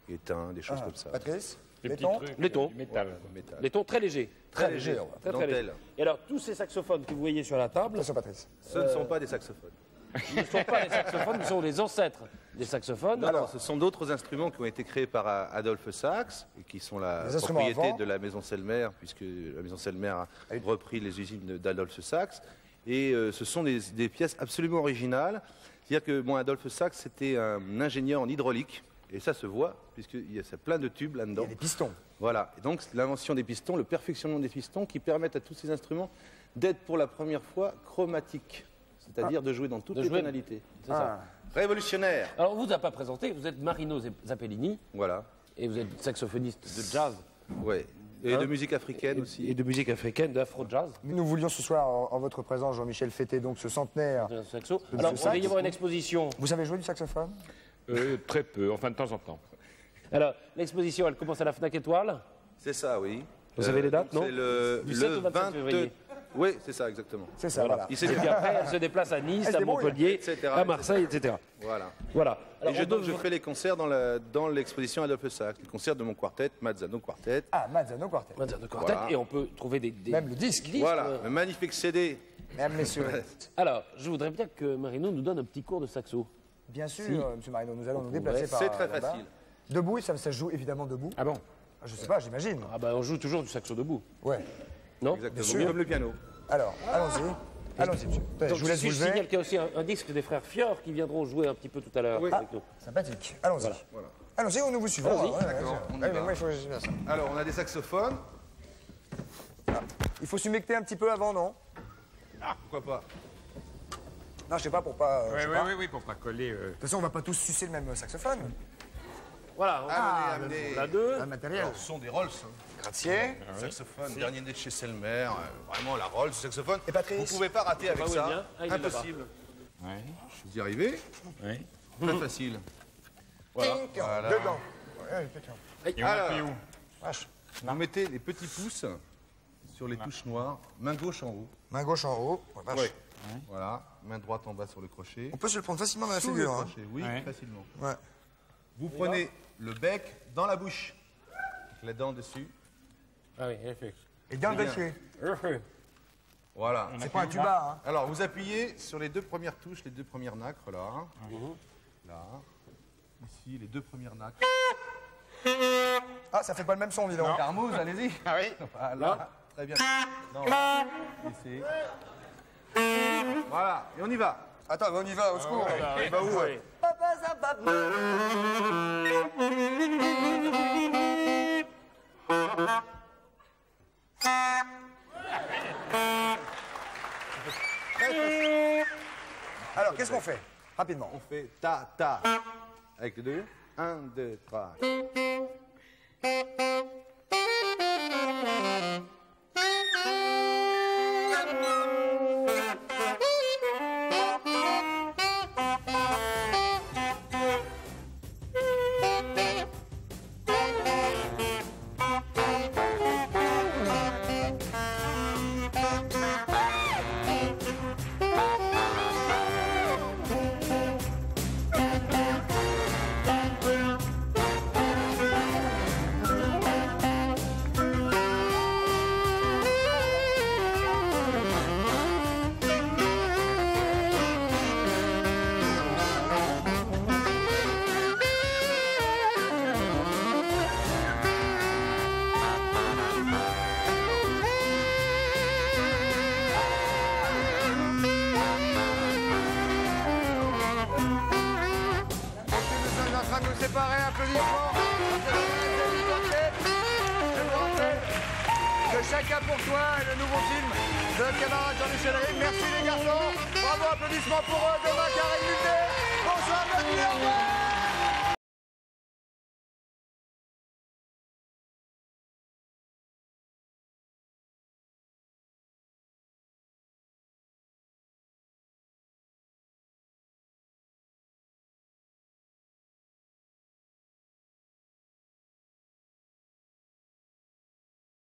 étain, des choses Ah, comme ça. Patrice Laiton Laiton. euh, métal. Métal. Les tons très légers. Très léger. ouais. Très, très légers. Et alors, tous ces saxophones que vous voyez sur la table, Attention, Patrice. Ce ne sont pas des saxophones. [LAUGHS] ne sont pas les saxophones, ce sont les ancêtres des saxophones. Alors, ce sont d'autres instruments qui ont été créés par A- Adolphe Sax et qui sont la Des propriété de la maison Selmer, puisque la maison Selmer a repris les usines d'Adolphe Sax. Et euh, ce sont des, des pièces absolument originales. C'est-à-dire que bon, Adolphe Sax, c'était un ingénieur en hydraulique. Et ça se voit, puisqu'il y a plein de tubes Il y là-dedans. a des pistons. Voilà. Et donc, l'invention des pistons, le perfectionnement des pistons qui permettent à tous ces instruments d'être pour la première fois chromatiques. C'est-à-dire de jouer dans toutes De les jouer- tonalités. C'est ça. Révolutionnaire. Alors, on vous a pas présenté, vous êtes Marino Zappellini Voilà. et vous êtes saxophoniste de jazz Ouais. Et Hein de musique africaine aussi. et de musique africaine, d'afro-jazz. Nous voulions ce soir, en, en votre présence, Jean-Michel, fêter donc ce centenaire. de saxo. De Alors, on va y avoir une exposition. Vous savez jouer du saxophone? Euh, très peu, enfin de temps en temps. Alors, l'exposition, elle commence à la Fnac Étoile. C'est ça, oui. Vous savez les dates, donc non C'est le, Du le 7 au 27 février. Oui, c'est ça, exactement. C'est ça, voilà. Il s'est Et puis après, elle se déplace à Nice, Elle se à Montpellier, etc., à Marseille, etc. Voilà. Voilà. Et je, on donc, peut- je ferai les concerts dans la- dans l'exposition Adolphe Sax, les concerts de mon quartet, Mazzano Quartet. Ah, Mazzano Quartet. Mazzano Quartet, Voilà. et on peut trouver des, des- Même le disque. Voilà, euh. le magnifique CD. Mesdames, messieurs. Alors, je voudrais bien que Marino nous donne un petit cours de saxo. Bien sûr, euh, Monsieur Marino, nous allons nous déplacer par C'est très là-bas. facile. Debout, ça, ça se joue évidemment debout. Ah bon Ah, Je sais pas, j'imagine. Ah ben, on joue toujours du saxo debout, Ouais. non Exactement. sûr. Comme le piano. Alors, allons-y. Allons-y, monsieur. Attendez, Donc, je vous laisse vous lever. qu'il y a aussi un, un disque des frères Fior qui viendront jouer un petit peu tout à l'heure Oui. avec nous. Sympathique. Allons-y. Allons-y, on nous vous suivons. Allons-y. Ouais, ouais, D'accord, ouais. on y Ouais, mais va. moi, il faut que je fasse ça. Alors, on a des saxophones. Il faut s'humecter un petit peu avant, non? Pourquoi pas Non, je sais pas pour pas. euh, je Oui, sais oui, pas. oui, oui, pour pas coller. euh. De toute façon, on va pas tous sucer le même saxophone. Voilà, on Amenez, amenez. on a deux. Un matériel. Alors, ce sont des Rolls. hein. Gracier. Saxophone, dernier né de chez Selmer. euh, vraiment la Rolls, saxophone. Et Patrice Vous pouvez pas rater avec ça. Ah, Impossible. Ouais. Vous y arrivez Ouais. Très facile. Ting, Voilà. Dedans. Et on Alors. où Vache. Vous mettez les petits pouces sur les touches noires, main gauche en haut. Main gauche en haut. Ouais, vache. Ouais. Voilà, main droite en bas sur le crochet. On peut se le prendre facilement dans la Sous le figure. hein. crochet, oui, Ouais. facilement. Ouais. Vous prenez le bec dans la bouche, avec la dent dessus. Ah oui, effectivement. Et dans le dossier. Voilà. C'est pas un tuba, hein. Alors, vous appuyez sur les deux premières touches, les deux premières nacres, là. Là. Ici, les deux premières nacres. Ah, ça fait pas le même son, dis donc. Carmouze, allez-y. Ah oui Voilà. Très bien. Non. Ici. Voilà, et on y va. Attends, on y va, au secours. Il va où ouais Alors, qu'est-ce qu'on fait? Rapidement. On fait ta, ta. Avec les deux. Un, deux, trois.